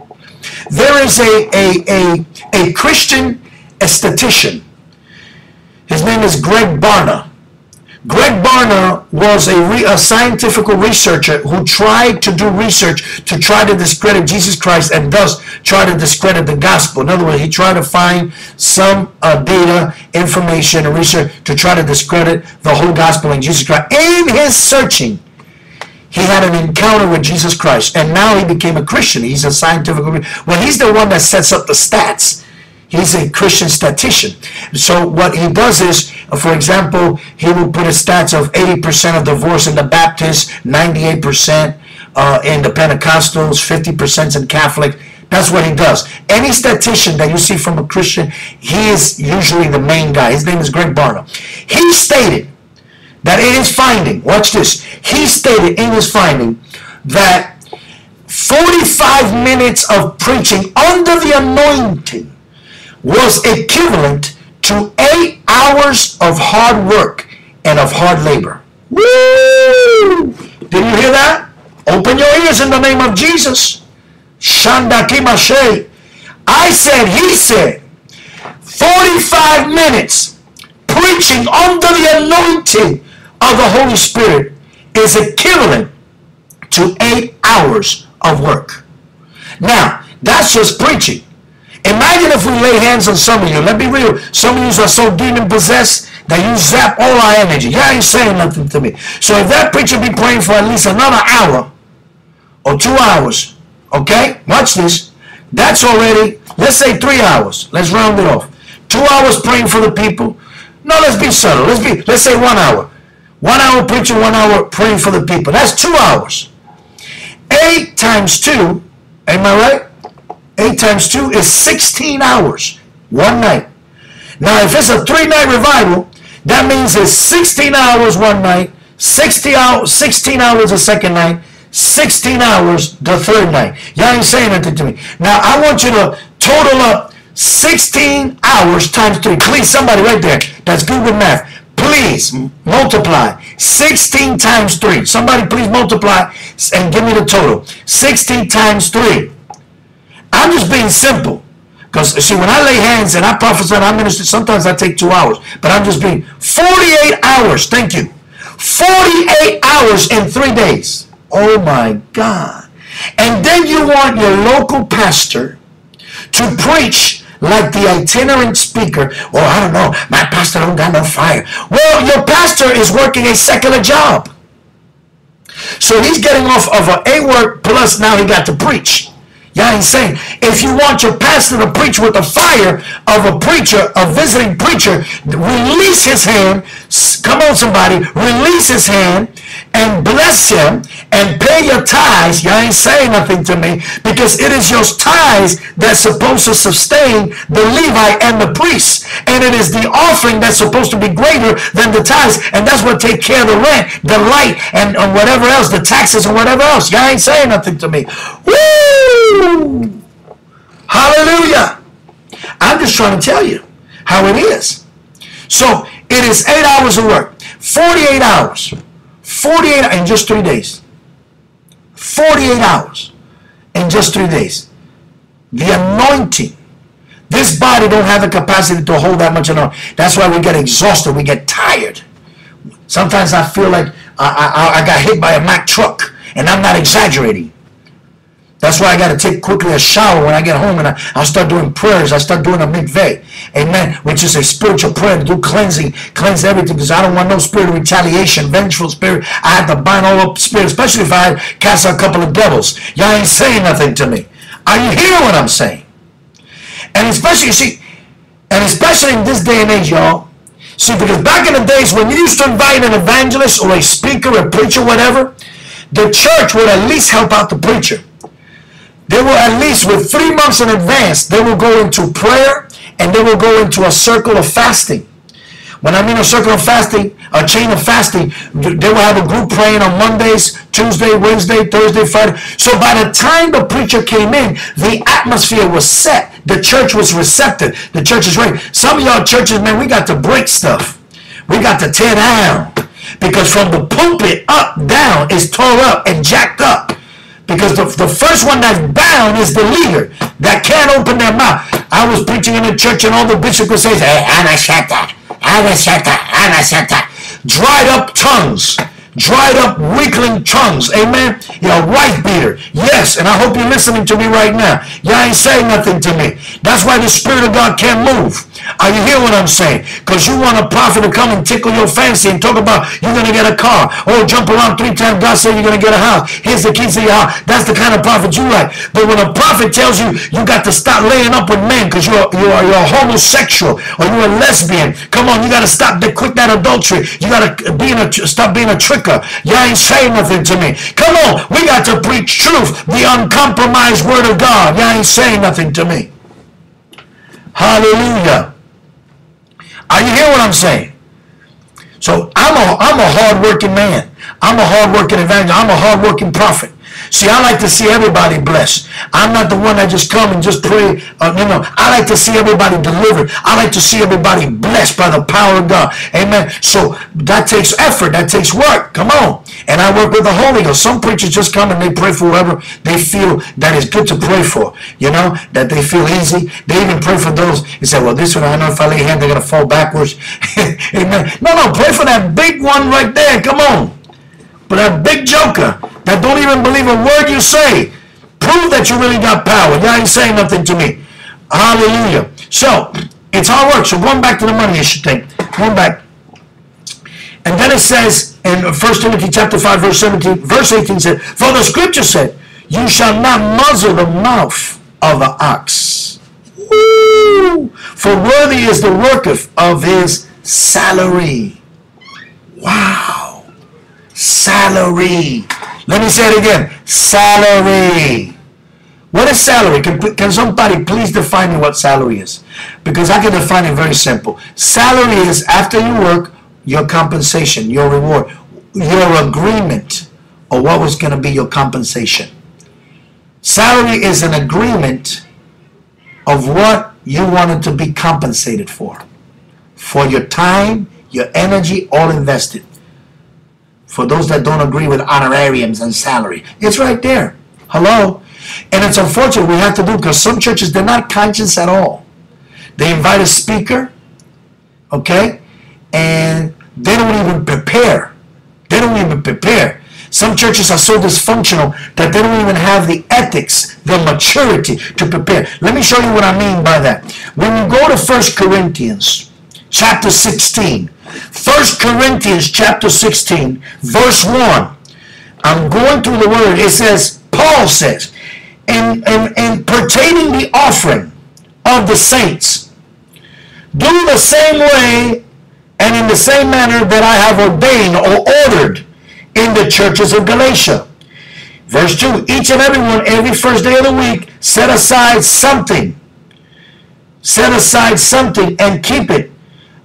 There is a, a, a, a Christian esthetician. His name is Greg Barna. Greg Barna was a, re, a scientific researcher who tried to do research to try to discredit Jesus Christ and thus try to discredit the gospel. In other words, he tried to find some uh, data, information, and research to try to discredit the whole gospel in Jesus Christ. In his searching, he had an encounter with Jesus Christ, and now he became a Christian. He's a scientific. Well, he's the one that sets up the stats He's a Christian statistician. So what he does is, for example, he will put a stats of 80% of divorce in the Baptists, 98% uh, in the Pentecostals, 50% in Catholic. That's what he does. Any statistician that you see from a Christian, he is usually the main guy. His name is Greg Barna. He stated that in his finding, watch this, he stated in his finding that 45 minutes of preaching under the anointing was equivalent to eight hours of hard work and of hard labor. Woo! Did you hear that? Open your ears in the name of Jesus. Shanda Kimashe. I said, he said, 45 minutes preaching under the anointing of the Holy Spirit is equivalent to eight hours of work. Now, that's just preaching. Imagine if we lay hands on some of you. Let me be real. Some of you are so demon possessed that you zap all our energy. Yeah, You ain't saying nothing to me. So if that preacher be praying for at least another hour or two hours, okay? Watch this. That's already, let's say three hours. Let's round it off. Two hours praying for the people. No, let's be subtle. Let's be, let's say one hour. One hour preaching, one hour praying for the people. That's two hours. Eight times two, am I right? 8 times 2 is 16 hours. One night. Now, if it's a three-night revival, that means it's 16 hours one night, 60 hours, 16 hours a second night, 16 hours the third night. Y'all ain't saying nothing to me. Now, I want you to total up 16 hours times 3. Please, somebody right there that's good with math. Please multiply 16 times 3. Somebody please multiply and give me the total. 16 times 3. I'm just being simple. Because, see, when I lay hands and I prophesy and I minister, sometimes I take two hours. But I'm just being 48 hours. Thank you. 48 hours in three days. Oh, my God. And then you want your local pastor to preach like the itinerant speaker. Well, I don't know. My pastor don't got no fire. Well, your pastor is working a secular job. So he's getting off of a A work plus now he got to preach. Y'all ain't saying. If you want your pastor to preach with the fire of a preacher, a visiting preacher, release his hand. Come on, somebody. Release his hand and bless him and pay your tithes. Y'all ain't saying nothing to me because it is your tithes that's supposed to sustain the Levite and the priest. And it is the offering that's supposed to be greater than the tithes. And that's what take care of the rent, the light, and, and whatever else, the taxes and whatever else. Y'all ain't saying nothing to me. Woo! Hallelujah. I'm just trying to tell you how it is. So it is eight hours of work. 48 hours. 48 in just three days. 48 hours in just three days. The anointing. This body don't have the capacity to hold that much anointing. That's why we get exhausted. We get tired. Sometimes I feel like I, I, I got hit by a Mack truck. And I'm not exaggerating. That's why I got to take quickly a shower when I get home and I, I'll start doing prayers. I start doing a mikveh. Amen. Which is a spiritual prayer to do cleansing, cleanse everything because I don't want no spirit of retaliation, vengeful spirit. I have to bind all up spirit, especially if I cast out a couple of devils. Y'all ain't saying nothing to me. Are you hearing what I'm saying? And especially, see, and especially in this day and age, y'all. See, because back in the days when you used to invite an evangelist or a speaker, a preacher, whatever, the church would at least help out the preacher. They will at least, with three months in advance, they will go into prayer and they will go into a circle of fasting. When I mean a circle of fasting, a chain of fasting, they will have a group praying on Mondays, Tuesday, Wednesday, Thursday, Friday. So by the time the preacher came in, the atmosphere was set. The church was receptive. The church is ready. Some of y'all churches, man, we got to break stuff. We got to tear down. Because from the pulpit up, down is tore up and jacked up. Because the, the first one that's bound is the leader that can't open their mouth. I was preaching in a church and all the bishop would say, hey, Anashata, Anashata, Anashata. Dried up tongues dried up weakling tongues. Amen. You're a wife beater. Yes, and I hope you're listening to me right now. Y'all ain't saying nothing to me. That's why the Spirit of God can't move. Are you hear what I'm saying? Because you want a prophet to come and tickle your fancy and talk about you're going to get a car. Or jump around three times. God said you're going to get a house. Here's the keys to your house. That's the kind of prophet you like. But when a prophet tells you you got to stop laying up with men because you're, you're, you're a homosexual or you're a lesbian. Come on, you got to stop quit that adultery. You got to be a, stop being a You ain't saying nothing to me. Come on, we got to preach truth. The uncompromised word of God. You ain't saying nothing to me. Hallelujah. Are you hear what I'm saying? So I'm a, I'm a hard-working man. I'm a hard-working evangelist. I'm a hard-working prophet. See, I like to see everybody blessed. I'm not the one that just come and just pray. Uh, you know, I like to see everybody delivered. I like to see everybody blessed by the power of God. Amen. So that takes effort. That takes work. Come on. And I work with the Holy Ghost. Some preachers just come and they pray for whoever they feel that is good to pray for. You know, that they feel easy. They even pray for those He said, well, this one, I know if I lay hand, they're going to fall backwards. Amen. No, no, pray for that big one right there. Come on. But that big joker that don't even believe a word you say, prove that you really got power. Y'all ain't saying nothing to me. Hallelujah. So, it's hard work. So going back to the money issue thing. Going back. And then it says in 1 Timothy chapter 5, verse 17, verse 18 said, For the scripture said, You shall not muzzle the mouth of the ox. Woo! For worthy is the worketh of his salary. Wow salary. Let me say it again. Salary. What is salary? Can, can somebody please define me what salary is? Because I can define it very simple. Salary is after you work, your compensation, your reward, your agreement, or what was going to be your compensation. Salary is an agreement of what you wanted to be compensated for. For your time, your energy, all invested for those that don't agree with honorariums and salary. It's right there. Hello? And it's unfortunate we have to do because some churches, they're not conscious at all. They invite a speaker, okay? And they don't even prepare. They don't even prepare. Some churches are so dysfunctional that they don't even have the ethics, the maturity to prepare. Let me show you what I mean by that. When you go to First Corinthians chapter 16, First Corinthians chapter 16, verse 1. I'm going through the word. It says, Paul says, and, and, and pertaining the offering of the saints, do the same way and in the same manner that I have ordained or ordered in the churches of Galatia. Verse 2, each and every one, every first day of the week, set aside something. Set aside something and keep it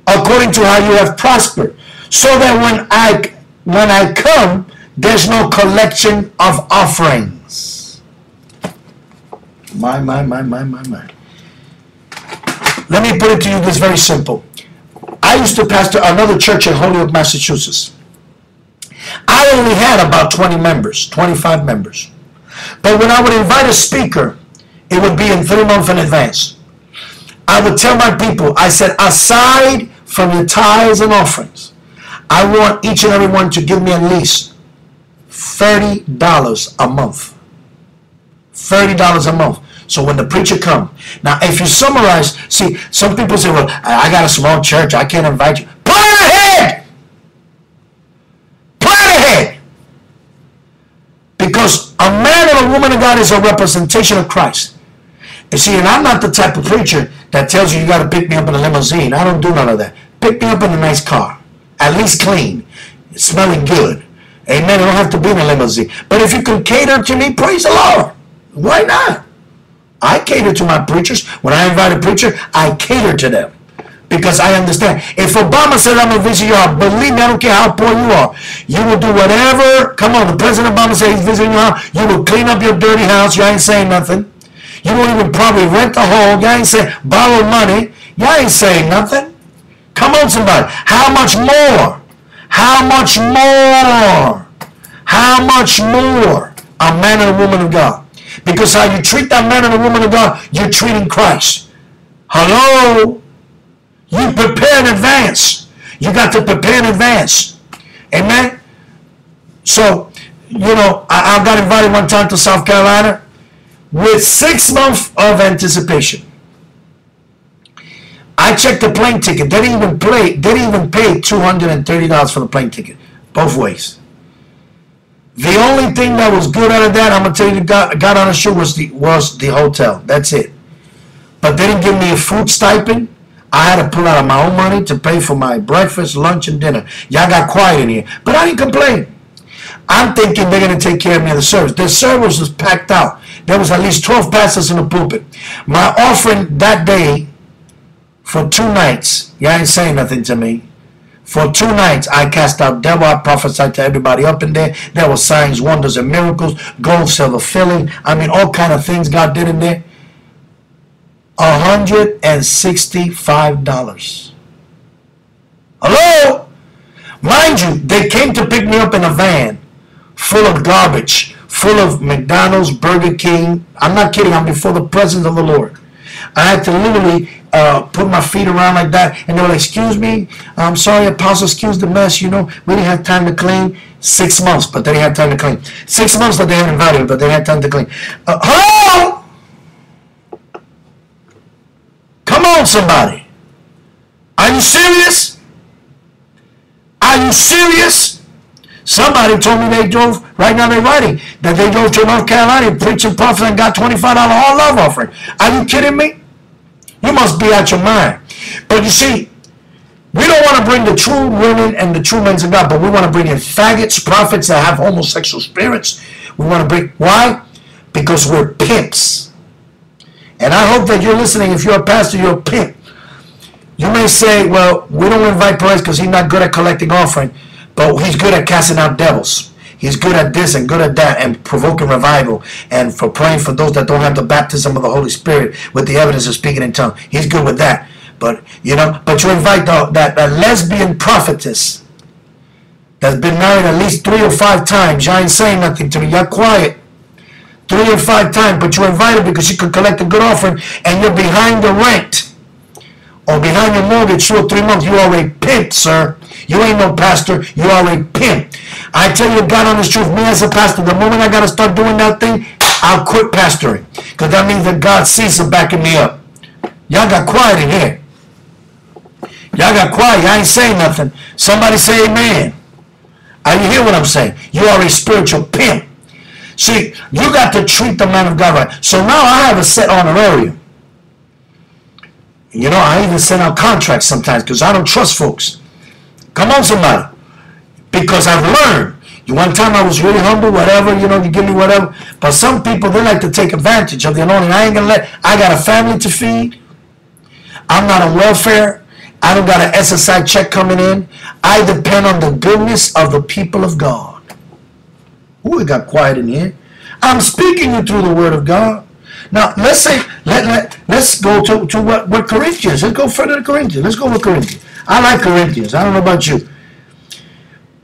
according to how you have prospered. So that when I when I come, there's no collection of offerings. My, my, my, my, my, my. Let me put it to you this very simple. I used to pastor another church in Holyoke, Massachusetts. I only had about 20 members, 25 members. But when I would invite a speaker, it would be in three months in advance. I would tell my people, I said, aside from your tithes and offerings, I want each and every one to give me at least $30 a month. $30 a month. So when the preacher come, now if you summarize, see, some people say, well, I got a small church, I can't invite you. Plan ahead! Plan ahead! Because a man or a woman of God is a representation of Christ. And see, and I'm not the type of preacher that tells you you got to pick me up in a limousine. I don't do none of that. Pick me up in a nice car. At least clean. Smelling good. Amen. I don't have to be in a limousine. But if you can cater to me, praise the Lord. Why not? I cater to my preachers. When I invite a preacher, I cater to them. Because I understand. If Obama said I'm going to visit you, believe me, I don't care how poor you are. You will do whatever. Come on, the President Obama said he's visiting your you. You will clean up your dirty house. You ain't saying nothing. You won't even probably rent the home. You ain't saying borrow money. You ain't saying nothing. Come on, somebody. How much more? How much more? How much more? A man and a woman of God. Because how you treat that man and a woman of God, you're treating Christ. Hello? You prepare in advance. You got to prepare in advance. Amen? So, you know, I, I got invited one time to South Carolina with six months of anticipation. I checked the plane ticket. They didn't even pay. They didn't even pay two hundred and thirty dollars for the plane ticket, both ways. The only thing that was good out of that, I'm gonna tell you, got got on a show was the was the hotel. That's it. But they didn't give me a food stipend. I had to pull out of my own money to pay for my breakfast, lunch, and dinner. Y'all got quiet in here, but I didn't complain. I'm thinking they're gonna take care of me in the service. The service was packed out. There was at least 12 pastors in the pulpit. My offering that day for two nights, you ain't saying nothing to me. For two nights, I cast out devil. I prophesied to everybody up in there. There were signs, wonders, and miracles. Gold, silver filling. I mean, all kind of things God did in there. $165. Hello? Mind you, they came to pick me up in a van full of garbage, full of McDonald's, Burger King. I'm not kidding. I'm before the presence of the Lord. I had to literally uh, put my feet around like that, and they were like, "Excuse me, I'm sorry, Apostle, excuse the mess. You know, we didn't have time to clean. Six months, but they didn't have time to clean. Six months that they had invited, but they had time to clean. Uh, hello, come on, somebody. Are you serious? Are you serious? Somebody told me they drove, right now they're writing, that they drove to North Carolina, preached and prophet and got $25 all love offering. Are you kidding me? You must be out your mind. But you see, we don't want to bring the true women and the true men of God, but we want to bring in faggots, prophets that have homosexual spirits. We want to bring, why? Because we're pimps. And I hope that you're listening. If you're a pastor, you're a pimp. You may say, well, we don't invite Perez because he's not good at collecting offering. But he's good at casting out devils. He's good at this and good at that and provoking revival and for praying for those that don't have the baptism of the Holy Spirit with the evidence of speaking in tongues. He's good with that. But, you know, but you invite the, that, that lesbian prophetess that's been married at least three or five times. You ain't saying nothing to me. You're quiet. Three or five times, but you invite her because she could collect a good offering and you're behind the rent or behind your mortgage two or three months. You are a pimp, sir. You ain't no pastor. You are a pimp. I tell you, God on this truth, me as a pastor, the moment I got to start doing that thing, I'll quit pastoring. Because that means that God sees him backing me up. Y'all got quiet in here. Y'all got quiet. Y'all ain't saying nothing. Somebody say amen. Are you hear what I'm saying? You are a spiritual pimp. See, you got to treat the man of God right. So now I have a set honorarium. You know, I even send out contracts sometimes because I don't trust folks. Come on, somebody. Because I've learned. One time I was really humble, whatever, you know, you give me whatever. But some people, they like to take advantage of the anointing. I ain't going to let, I got a family to feed. I'm not on welfare. I don't got an SSI check coming in. I depend on the goodness of the people of God. Ooh, it got quiet in here. I'm speaking you through the word of God. Now, let's say, let, let, let's go to, to what, what Corinthians. Let's go further to Corinthians. Let's go with Corinthians. I like Corinthians. I don't know about you.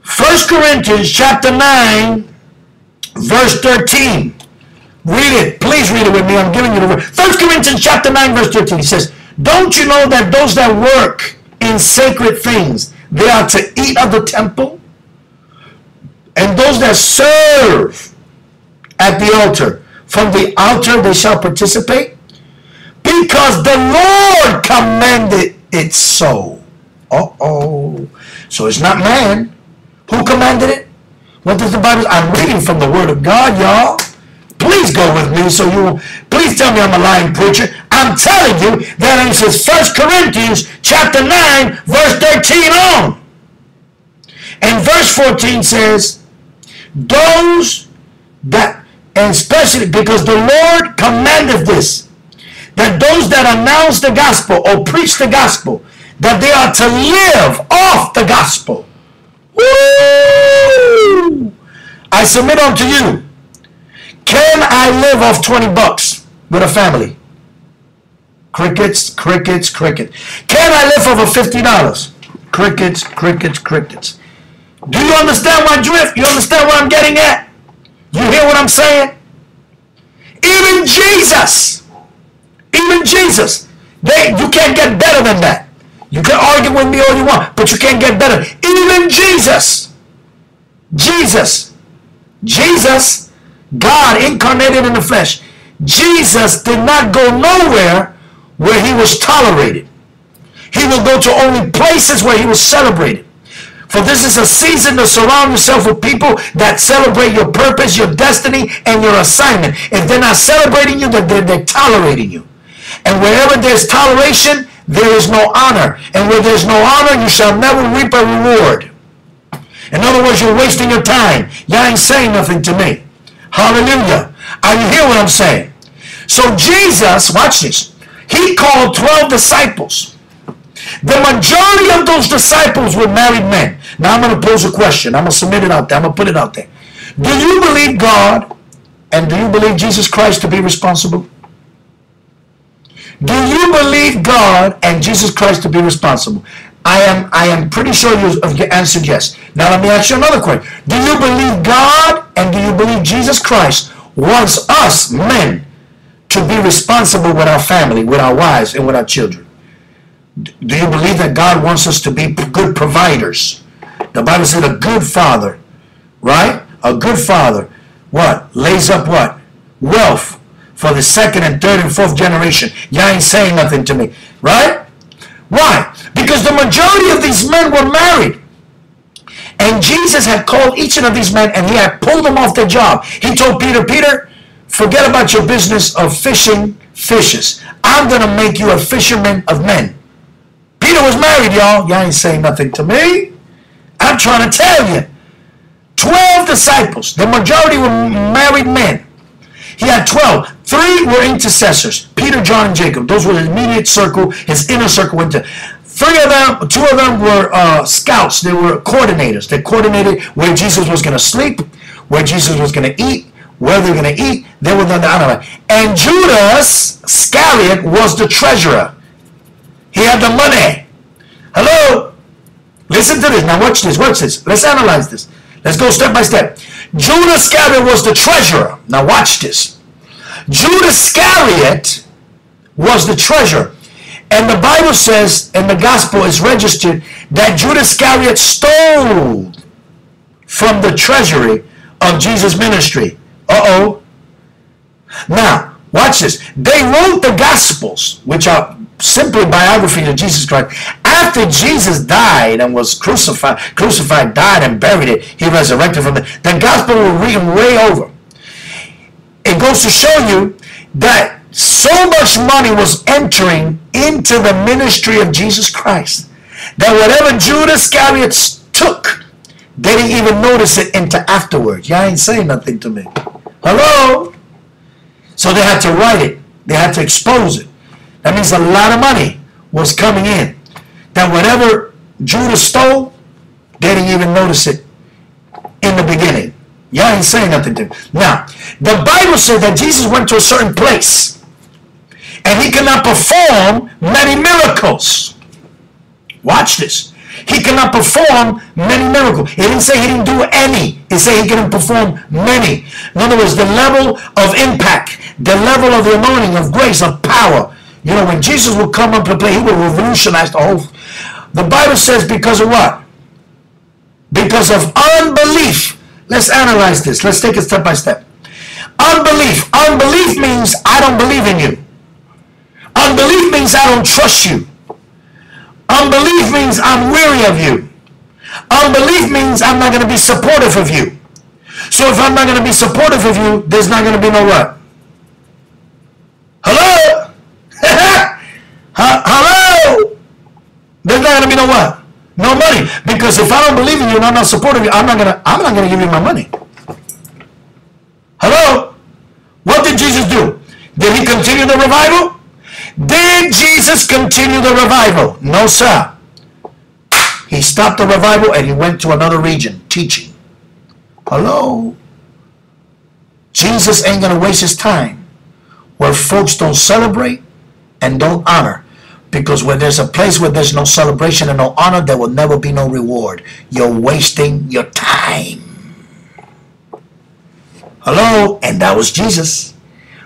First Corinthians chapter 9, verse 13. Read it. Please read it with me. I'm giving you the word. First Corinthians chapter 9, verse 13. He says, Don't you know that those that work in sacred things, they are to eat of the temple? And those that serve at the altar, from the altar they shall participate? Because the Lord commanded it so. Uh-oh. So it's not man. Who commanded it? What does the Bible I'm reading from the Word of God, y'all. Please go with me so you please tell me I'm a lying preacher. I'm telling you that answers 1 Corinthians chapter 9, verse 13 on. And verse 14 says, those that, and especially because the Lord commanded this, that those that announce the gospel or preach the gospel, that they are to live off the gospel. Woo! I submit unto you can I live off 20 bucks with a family? Crickets, crickets, crickets. Can I live off of $50? Crickets, crickets, crickets. Do you understand my drift? You understand what I'm getting at? You hear what I'm saying? Even Jesus, even Jesus, they you can't get better than that. You can argue with me all you want, but you can't get better. Even Jesus, Jesus, Jesus God incarnated in the flesh. Jesus did not go nowhere where he was tolerated. He will go to only places where he was celebrated. For this is a season to surround yourself with people that celebrate your purpose, your destiny, and your assignment. If they're not celebrating you, then they're, they're tolerating you. And wherever there's toleration, there is no honor. And where there's no honor, you shall never reap a reward. In other words, you're wasting your time. Y'all ain't saying nothing to me. Hallelujah. Are you hear what I'm saying? So Jesus, watch this. He called 12 disciples. The majority of those disciples were married men. Now I'm going to pose a question. I'm going to submit it out there. I'm going to put it out there. Do you believe God and do you believe Jesus Christ to be responsible? Do you believe God and Jesus Christ to be responsible? I am I am pretty sure you have answered yes. Now let me ask you another question. Do you believe God and do you believe Jesus Christ wants us men to be responsible with our family, with our wives, and with our children? Do you believe that God wants us to be good providers? The Bible said a good father, right? A good father, what? Lays up what? Wealth for the second and third and fourth generation. Y'all ain't saying nothing to me, right? Why? Because the majority of these men were married. And Jesus had called each one of these men and he had pulled them off their job. He told Peter, Peter, forget about your business of fishing fishes. I'm going to make you a fisherman of men. Peter was married, y'all. Y'all ain't saying nothing to me. I'm trying to tell you. Twelve disciples. The majority were married men. He had 12. Three were intercessors. Peter, John, and Jacob. Those were his immediate circle, his inner circle. Into three of them, two of them were uh, scouts. They were coordinators. They coordinated where Jesus was going to sleep, where Jesus was going to eat, where they're going to eat. They were the honor. And Judas Iscariot was the treasurer. He had the money. Hello? Listen to this. Now watch this. Watch this. Let's analyze this. Let's go step by step. Judas Iscariot was the treasurer. Now watch this. Judas Iscariot was the treasurer. And the Bible says, and the gospel is registered, that Judas Iscariot stole from the treasury of Jesus' ministry. Uh-oh. Now, watch this. They wrote the gospels, which are simply biography of Jesus Christ. After Jesus died and was crucified, crucified, died and buried it, he resurrected from the, the gospel will read way over. It goes to show you that so much money was entering into the ministry of Jesus Christ that whatever Judas Iscariot took, they didn't even notice it into afterwards. Y'all ain't saying nothing to me. Hello? So they had to write it. They had to expose it. That means a lot of money was coming in. That whatever Judas stole, they didn't even notice it in the beginning. Y'all ain't saying nothing to me. Now, the Bible said that Jesus went to a certain place and he cannot perform many miracles. Watch this. He cannot perform many miracles. It didn't say he didn't do any. It said he couldn't perform many. In other words, the level of impact, the level of the anointing, of grace, of power. You know, when Jesus will come up to play, he will revolutionize the whole. The Bible says because of what? Because of unbelief. Let's analyze this. Let's take it step by step. Unbelief. Unbelief means I don't believe in you. Unbelief means I don't trust you. Unbelief means I'm weary of you. Unbelief means I'm not going to be supportive of you. So if I'm not going to be supportive of you, there's not going to be no what? Hello? There's not to be no what? No money. Because if I don't believe in you and I'm not supportive of you, I'm not to I'm not to give you my money. Hello? What did Jesus do? Did he continue the revival? Did Jesus continue the revival? No, sir. He stopped the revival and he went to another region teaching. Hello? Jesus ain't going to waste his time where folks don't celebrate and don't honor. Because when there's a place where there's no celebration and no honor, there will never be no reward. You're wasting your time. Hello? And that was Jesus.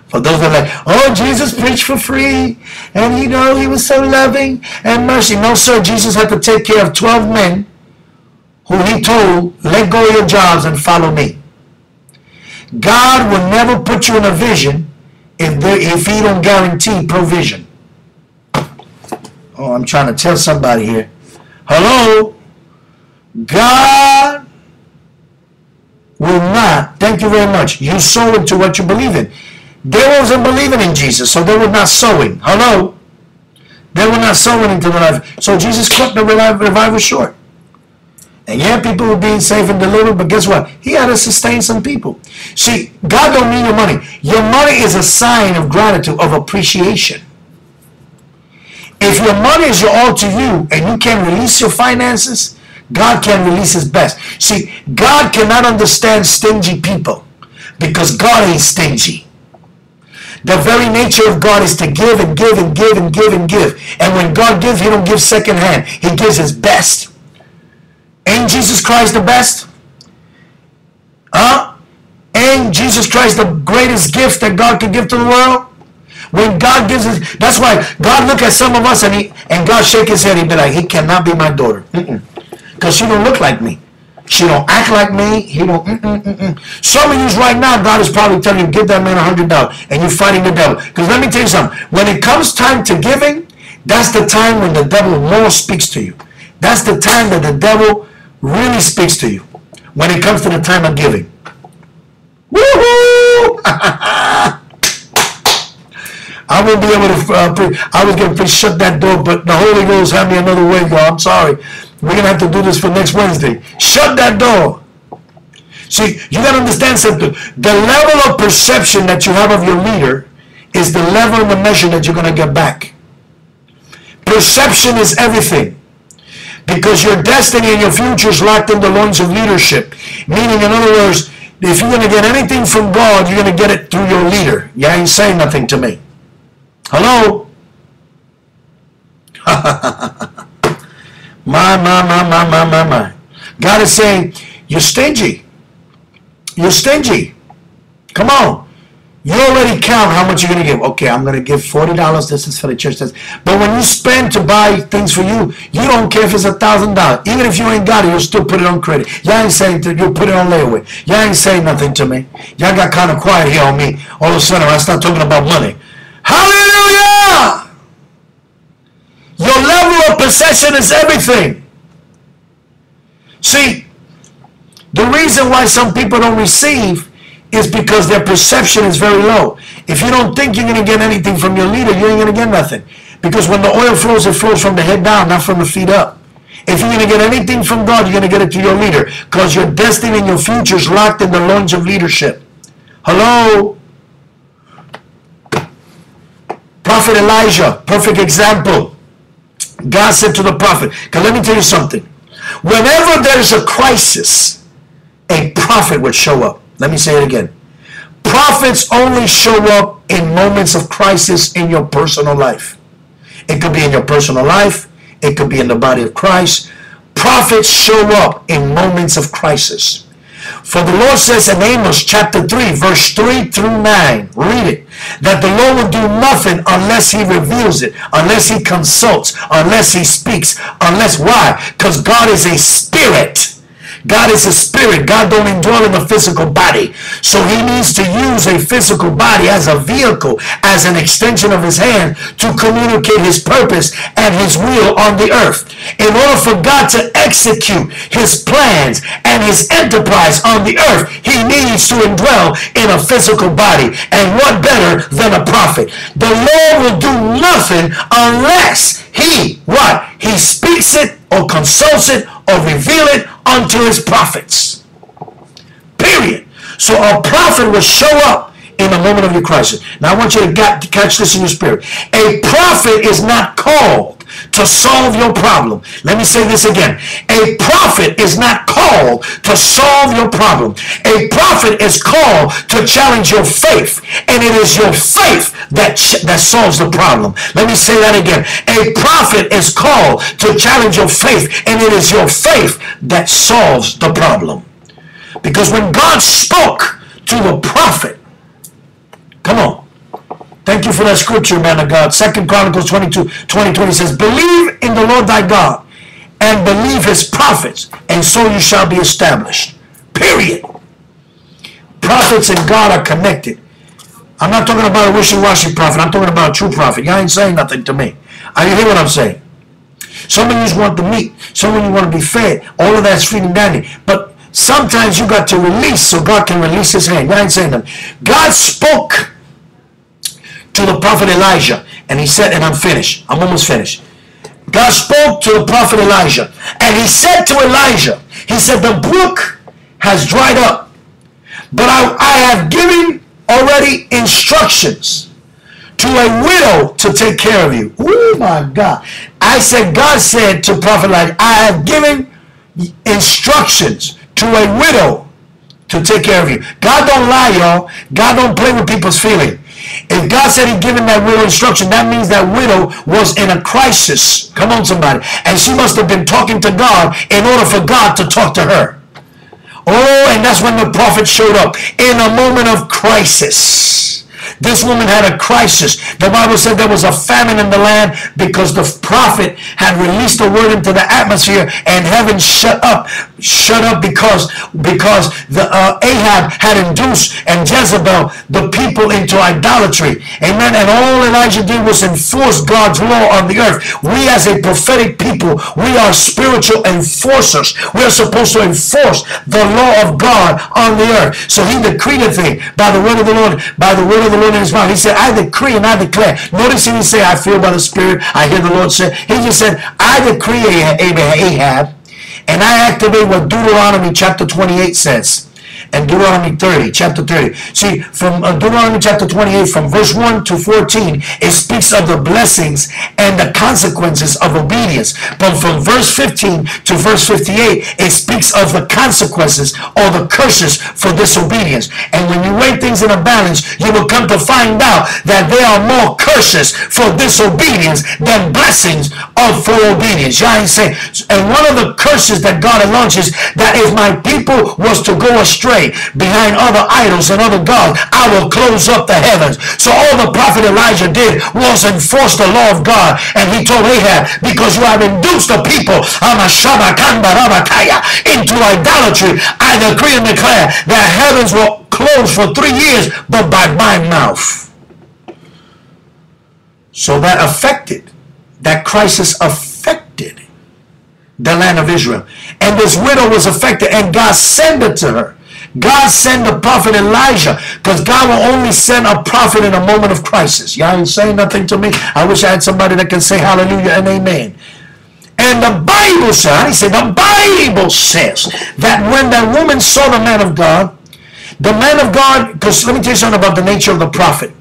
For those that are like, oh, Jesus preached for free, and you know, he was so loving and mercy. No, sir, Jesus had to take care of 12 men who he told, let go of your jobs and follow me. God will never put you in a vision if, there, if he don't guarantee provision. Oh, I'm trying to tell somebody here. Hello? God will not, thank you very much, you sow into what you believe in. They wasn't believing in Jesus, so they were not sowing. Hello? They were not sowing into the life. So Jesus cut the revival short. And yeah, people were being saved and delivered, but guess what? He had to sustain some people. See, God don't need your money. Your money is a sign of gratitude, of appreciation. If your money is your all to you and you can't release your finances, God can release his best. See, God cannot understand stingy people because God ain't stingy. The very nature of God is to give and give and give and give and give. And when God gives, he don't give second hand. He gives his best. Ain't Jesus Christ the best? Huh? Ain't Jesus Christ the greatest gift that God could give to the world? When God gives us, that's why God look at some of us and he and God shake his head. He'd be like, he cannot be my daughter. Because she don't look like me. She don't act like me. He don't. Mm Some of you right now, God is probably telling you, give that man a hundred dollars, and you're fighting the devil. Because let me tell you something. When it comes time to giving, that's the time when the devil more speaks to you. That's the time that the devil really speaks to you. When it comes to the time of giving. Woohoo! I won't be able to. Uh, I was going to shut that door, but the Holy Ghost had me another way, y'all. I'm sorry. We're going to have to do this for next Wednesday. Shut that door. See, you got to understand something. The level of perception that you have of your leader is the level and the measure that you're going to get back. Perception is everything. Because your destiny and your future is locked in the loins of leadership. Meaning, in other words, if you're going to get anything from God, you're going to get it through your leader. You ain't saying nothing to me. Hello? My, my, my, my, my, my, my. God is saying, you're stingy. You're stingy. Come on. You already count how much you're going to give. Okay, I'm going to give $40. This is for the church. This. But when you spend to buy things for you, you don't care if it's a $1,000. Even if you ain't got it, you'll still put it on credit. Y'all ain't saying that you'll put it on layaway. Y'all ain't saying nothing to me. Y'all got kind of quiet here on me. All of a sudden, I start talking about money. Hallelujah! Your level of possession is everything. See, the reason why some people don't receive is because their perception is very low. If you don't think you're going to get anything from your leader, you ain't going to get nothing. Because when the oil flows, it flows from the head down, not from the feet up. If you're going to get anything from God, you're going to get it to your leader. Because your destiny and your future is locked in the loins of leadership. Hello? Prophet Elijah, perfect example. God said to the prophet, because let me tell you something. Whenever there's a crisis, a prophet would show up. Let me say it again. Prophets only show up in moments of crisis in your personal life. It could be in your personal life. It could be in the body of Christ. Prophets show up in moments of crisis. For the Lord says in Amos chapter 3, verse 3 through 9, read it, that the Lord will do nothing unless he reveals it, unless he consults, unless he speaks, unless, why? Because God is a spirit. God is a spirit. God don't indwell in a physical body. So he needs to use a physical body as a vehicle, as an extension of his hand to communicate his purpose and his will on the earth. In order for God to execute his plans and his enterprise on the earth, he needs to indwell in a physical body. And what better than a prophet? The Lord will do nothing unless he, what? He speaks it or consults it or reveal it unto his prophets. Period. So a prophet will show up in the moment of your crisis. Now I want you to, catch this in your spirit. A prophet is not called to solve your problem. Let me say this again. A prophet is not called to solve your problem. A prophet is called to challenge your faith. And it is your faith that, that solves the problem. Let me say that again. A prophet is called to challenge your faith. And it is your faith that solves the problem. Because when God spoke to the prophet, come on, Thank you for that scripture, man of God. Second Chronicles 22, 20, 20 says, Believe in the Lord thy God and believe his prophets, and so you shall be established. Period. Prophets and God are connected. I'm not talking about a wishy-washy prophet. I'm talking about a true prophet. Y'all ain't saying nothing to me. Are you hear what I'm saying? Some of you want the meat. Some of you want to be fed. All of that's feeding down But sometimes you got to release so God can release his hand. Y'all ain't saying nothing. God spoke to the prophet Elijah. And he said, and I'm finished. I'm almost finished. God spoke to the prophet Elijah. And he said to Elijah, he said, the brook has dried up. But I, I have given already instructions to a widow to take care of you. Oh my God. I said, God said to prophet Elijah, I have given instructions to a widow to take care of you. God don't lie, y'all. God don't play with people's feelings. If God said he given that widow instruction, that means that widow was in a crisis. Come on, somebody. And she must have been talking to God in order for God to talk to her. Oh, and that's when the prophet showed up in a moment of crisis. This woman had a crisis. The Bible said there was a famine in the land because the prophet had released the word into the atmosphere and heaven shut up. Shut up because, because the uh, Ahab had induced and Jezebel the people into idolatry. Amen. And all Elijah did was enforce God's law on the earth. We as a prophetic people, we are spiritual enforcers. We are supposed to enforce the law of God on the earth. So he decreed a thing by the word of the Lord, by the word of the Lord in his mouth. He said, I decree and I declare. Notice he didn't say, I feel by the Spirit. I hear the Lord say. He just said, I decree Ahab, and I activate what Deuteronomy chapter 28 says and Deuteronomy 30, chapter 30. See, from uh, Deuteronomy chapter 28, from verse 1 to 14, it speaks of the blessings and the consequences of obedience. But from verse 15 to verse 58, it speaks of the consequences or the curses for disobedience. And when you weigh things in a balance, you will come to find out that there are more curses for disobedience than blessings of for obedience. Y'all ain't saying. And one of the curses that God launches that if my people was to go astray, behind other idols and other gods, I will close up the heavens. So all the prophet Elijah did was enforce the law of God. And he told Ahab, because you have induced the people into idolatry, I decree and declare that heavens will close for three years, but by my mouth. So that affected, that crisis affected the land of Israel. And this widow was affected, and God sent it to her. God sent the prophet Elijah because God will only send a prophet in a moment of crisis. Y'all ain't saying nothing to me. I wish I had somebody that can say hallelujah and amen. And the Bible says, he said, the Bible says that when that woman saw the man of God, the man of God, because let me tell you something about the nature of the prophet.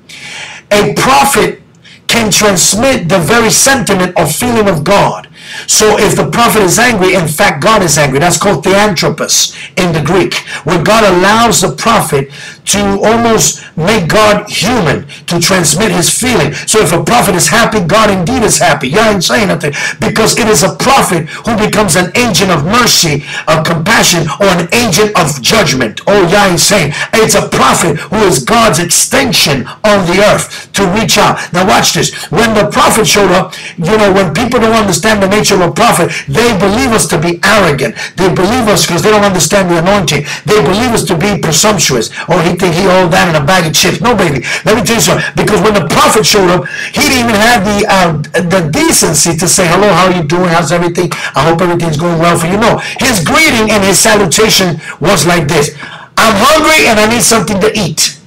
A prophet can transmit the very sentiment or feeling of God. So if the prophet is angry, in fact, God is angry. That's called theanthropos in the Greek, where God allows the prophet to almost make God human, to transmit his feeling. So if a prophet is happy, God indeed is happy. You ain't saying nothing. Because it is a prophet who becomes an agent of mercy, of compassion, or an agent of judgment. Oh, you ain't saying. It's a prophet who is God's extension on the earth to reach out. Now watch this. When the prophet showed up, you know, when people don't understand the nature of a prophet, they believe us to be arrogant. They believe us because they don't understand the anointing. They believe us to be presumptuous. Or think he all that in a bag of chips. No, baby. Let me tell you something. Because when the prophet showed up, he didn't even have the uh, the decency to say, hello, how are you doing? How's everything? I hope everything's going well for you. No. His greeting and his salutation was like this. I'm hungry and I need something to eat.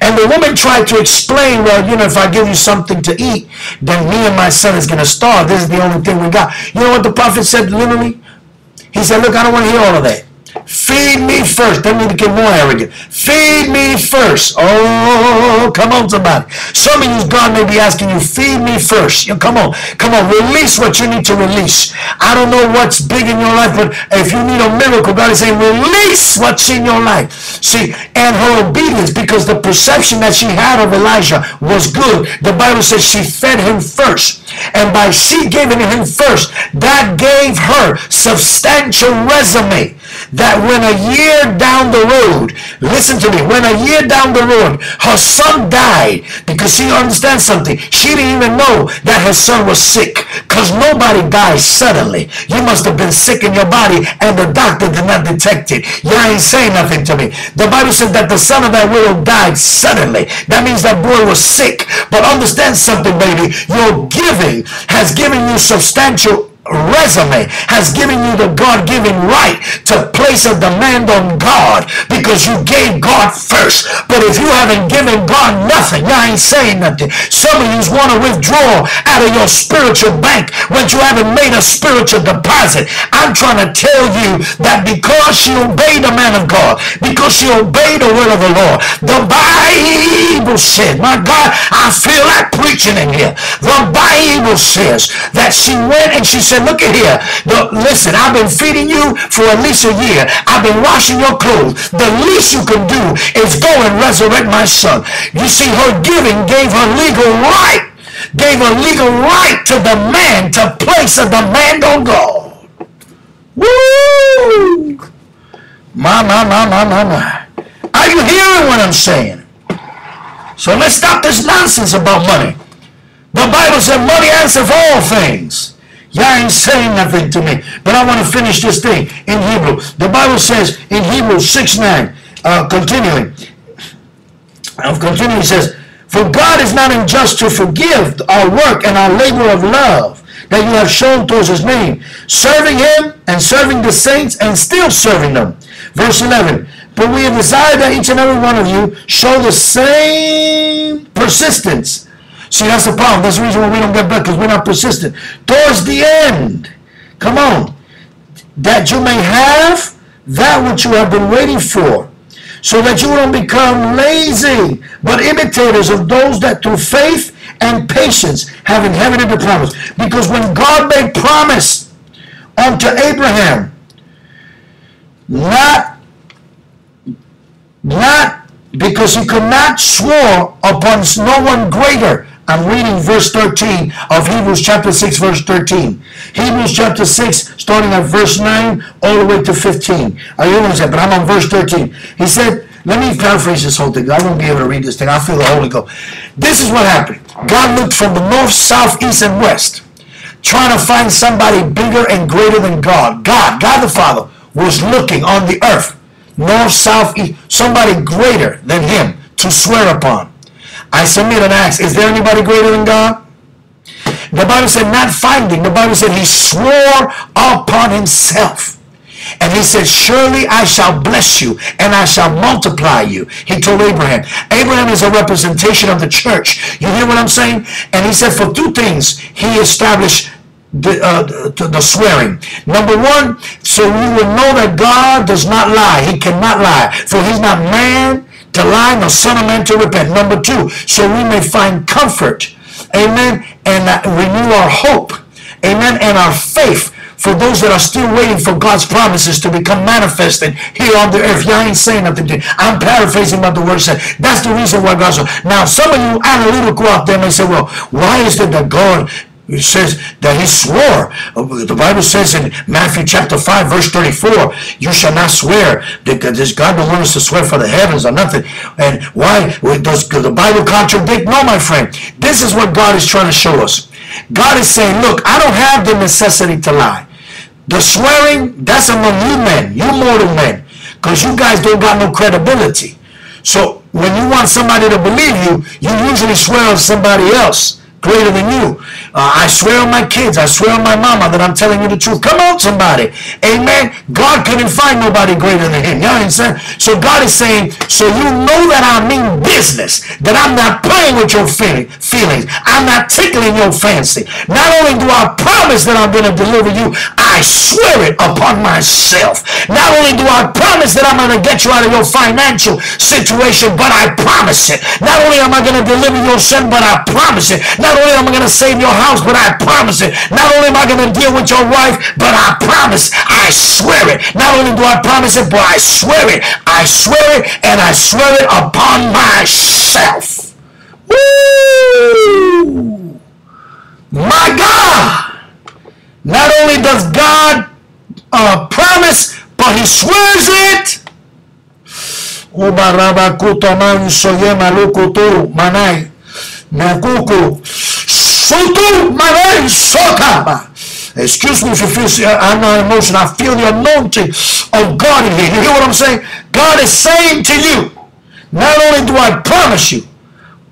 And the woman tried to explain, well, you know, if I give you something to eat, then me and my son is going to starve. This is the only thing we got. You know what the prophet said literally? He said, look, I don't want to hear all of that. Feed me first. Then we get more arrogant. Feed me first. Oh, come on, somebody. Some of you, God may be asking you, feed me first. You, come on. Come on. Release what you need to release. I don't know what's big in your life, but if you need a miracle, God is saying, release what's in your life. See, and her obedience, because the perception that she had of Elijah was good, the Bible says she fed him first. And by she giving him first, that gave her substantial resume that when a year down the road, listen to me, when a year down the road, her son died because she understands something. She didn't even know that her son was sick because nobody dies suddenly. You must have been sick in your body and the doctor did not detect it. You ain't saying nothing to me. The Bible said that the son of that widow died suddenly. That means that boy was sick. But understand something, baby. Your giving has given you substantial resume has given you the God-given right to place a demand on God because you gave God first. But if you haven't given God nothing, you ain't saying nothing. Some of you want to withdraw out of your spiritual bank when you haven't made a spiritual deposit. I'm trying to tell you that because she obeyed the man of God, because she obeyed the word of the Lord, the Bible said, my God, I feel like preaching in here. The Bible says that she went and she said, said, look at here. The, listen, I've been feeding you for at least a year. I've been washing your clothes. The least you can do is go and resurrect my son. You see, her giving gave her legal right, gave her legal right to demand, to place a demand on God. Woo! My, my, my, my, my, my. Are you hearing what I'm saying? So let's stop this nonsense about money. The Bible said money answers all things. You ain't saying nothing to me. But I want to finish this thing in Hebrew. The Bible says in Hebrew 6 9, uh, continuing, uh, continuing it says, For God is not unjust to forgive our work and our labor of love that you have shown towards his name, serving him and serving the saints and still serving them. Verse 11, But we have desired that each and every one of you show the same persistence See, that's the problem. That's the reason why we don't get blessed, because we're not persistent. Towards the end, come on, that you may have that which you have been waiting for, so that you don't become lazy, but imitators of those that through faith and patience have inherited the promise. Because when God made promise unto Abraham, not, not because he could not swear upon no one greater I'm reading verse 13 of Hebrews chapter 6, verse 13. Hebrews chapter 6, starting at verse 9, all the way to 15. Are you understand? But I'm on verse 13. He said, let me paraphrase this whole thing. I won't be able to read this thing. I feel the Holy Ghost. This is what happened. God looked from the north, south, east, and west, trying to find somebody bigger and greater than God. God, God the Father, was looking on the earth, north, south, east, somebody greater than him to swear upon. I submit and ask, is there anybody greater than God? The Bible said not finding. The Bible said he swore upon himself. And he said, surely I shall bless you and I shall multiply you. He told Abraham. Abraham is a representation of the church. You hear what I'm saying? And he said for two things, he established the, uh, the, swearing. Number one, so you will know that God does not lie. He cannot lie. For he's not man to lie, nor son of man to repent. Number two, so we may find comfort, amen, and uh, renew our hope, amen, and our faith for those that are still waiting for God's promises to become manifested here on the earth. Y'all ain't saying nothing. I'm paraphrasing what the word said. That's the reason why God's. Now, some of you analytical out there may say, well, why is it that God it says that he swore. The Bible says in Matthew chapter 5, verse 34, you shall not swear. Does God don't want us to swear for the heavens or nothing? And why does the Bible contradict? No, my friend. This is what God is trying to show us. God is saying, look, I don't have the necessity to lie. The swearing, that's among you men, you mortal men, because you guys don't got no credibility. So when you want somebody to believe you, you usually swear on somebody else greater than you. Uh, I swear on my kids, I swear on my mama that I'm telling you the truth. Come on, somebody. Amen. God couldn't find nobody greater than him. You understand? So God is saying, so you know that I mean business, that I'm not playing with your feeling, feelings. I'm not tickling your fancy. Not only do I promise that I'm going to deliver you, I swear it upon myself. Not only do I promise that I'm going to get you out of your financial situation, but I promise it. Not only am I going to deliver your son, but I promise it. Not not only am I going to save your house, but I promise it. Not only am I going to deal with your wife, but I promise, I swear it. Not only do I promise it, but I swear it. I swear it, and I swear it upon myself. Woo! My God! Not only does God uh, promise, but he swears it. manai. Nakuku. Sutu Marai Sotaba. Excuse me if you feel uh, I'm not emotional. I feel the anointing of God in here. You hear what I'm saying? God is saying to you, not only do I promise you,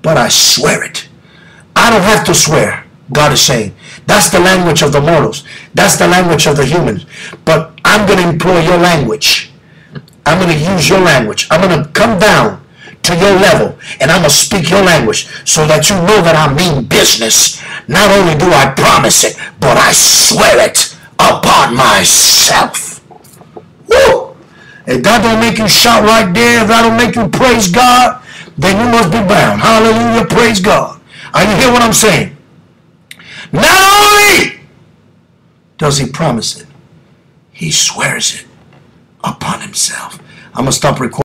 but I swear it. I don't have to swear. God is saying. That's the language of the mortals. That's the language of the humans. But I'm going to employ your language. I'm going to use your language. I'm going to come down to your level and I'm going to speak your language so that you know that I mean business. Not only do I promise it, but I swear it upon myself. Woo! If that don't make you shout right there, if that don't make you praise God, then you must be bound. Hallelujah, praise God. Are you hear what I'm saying? Not only does he promise it, he swears it upon himself. I'm going to stop recording.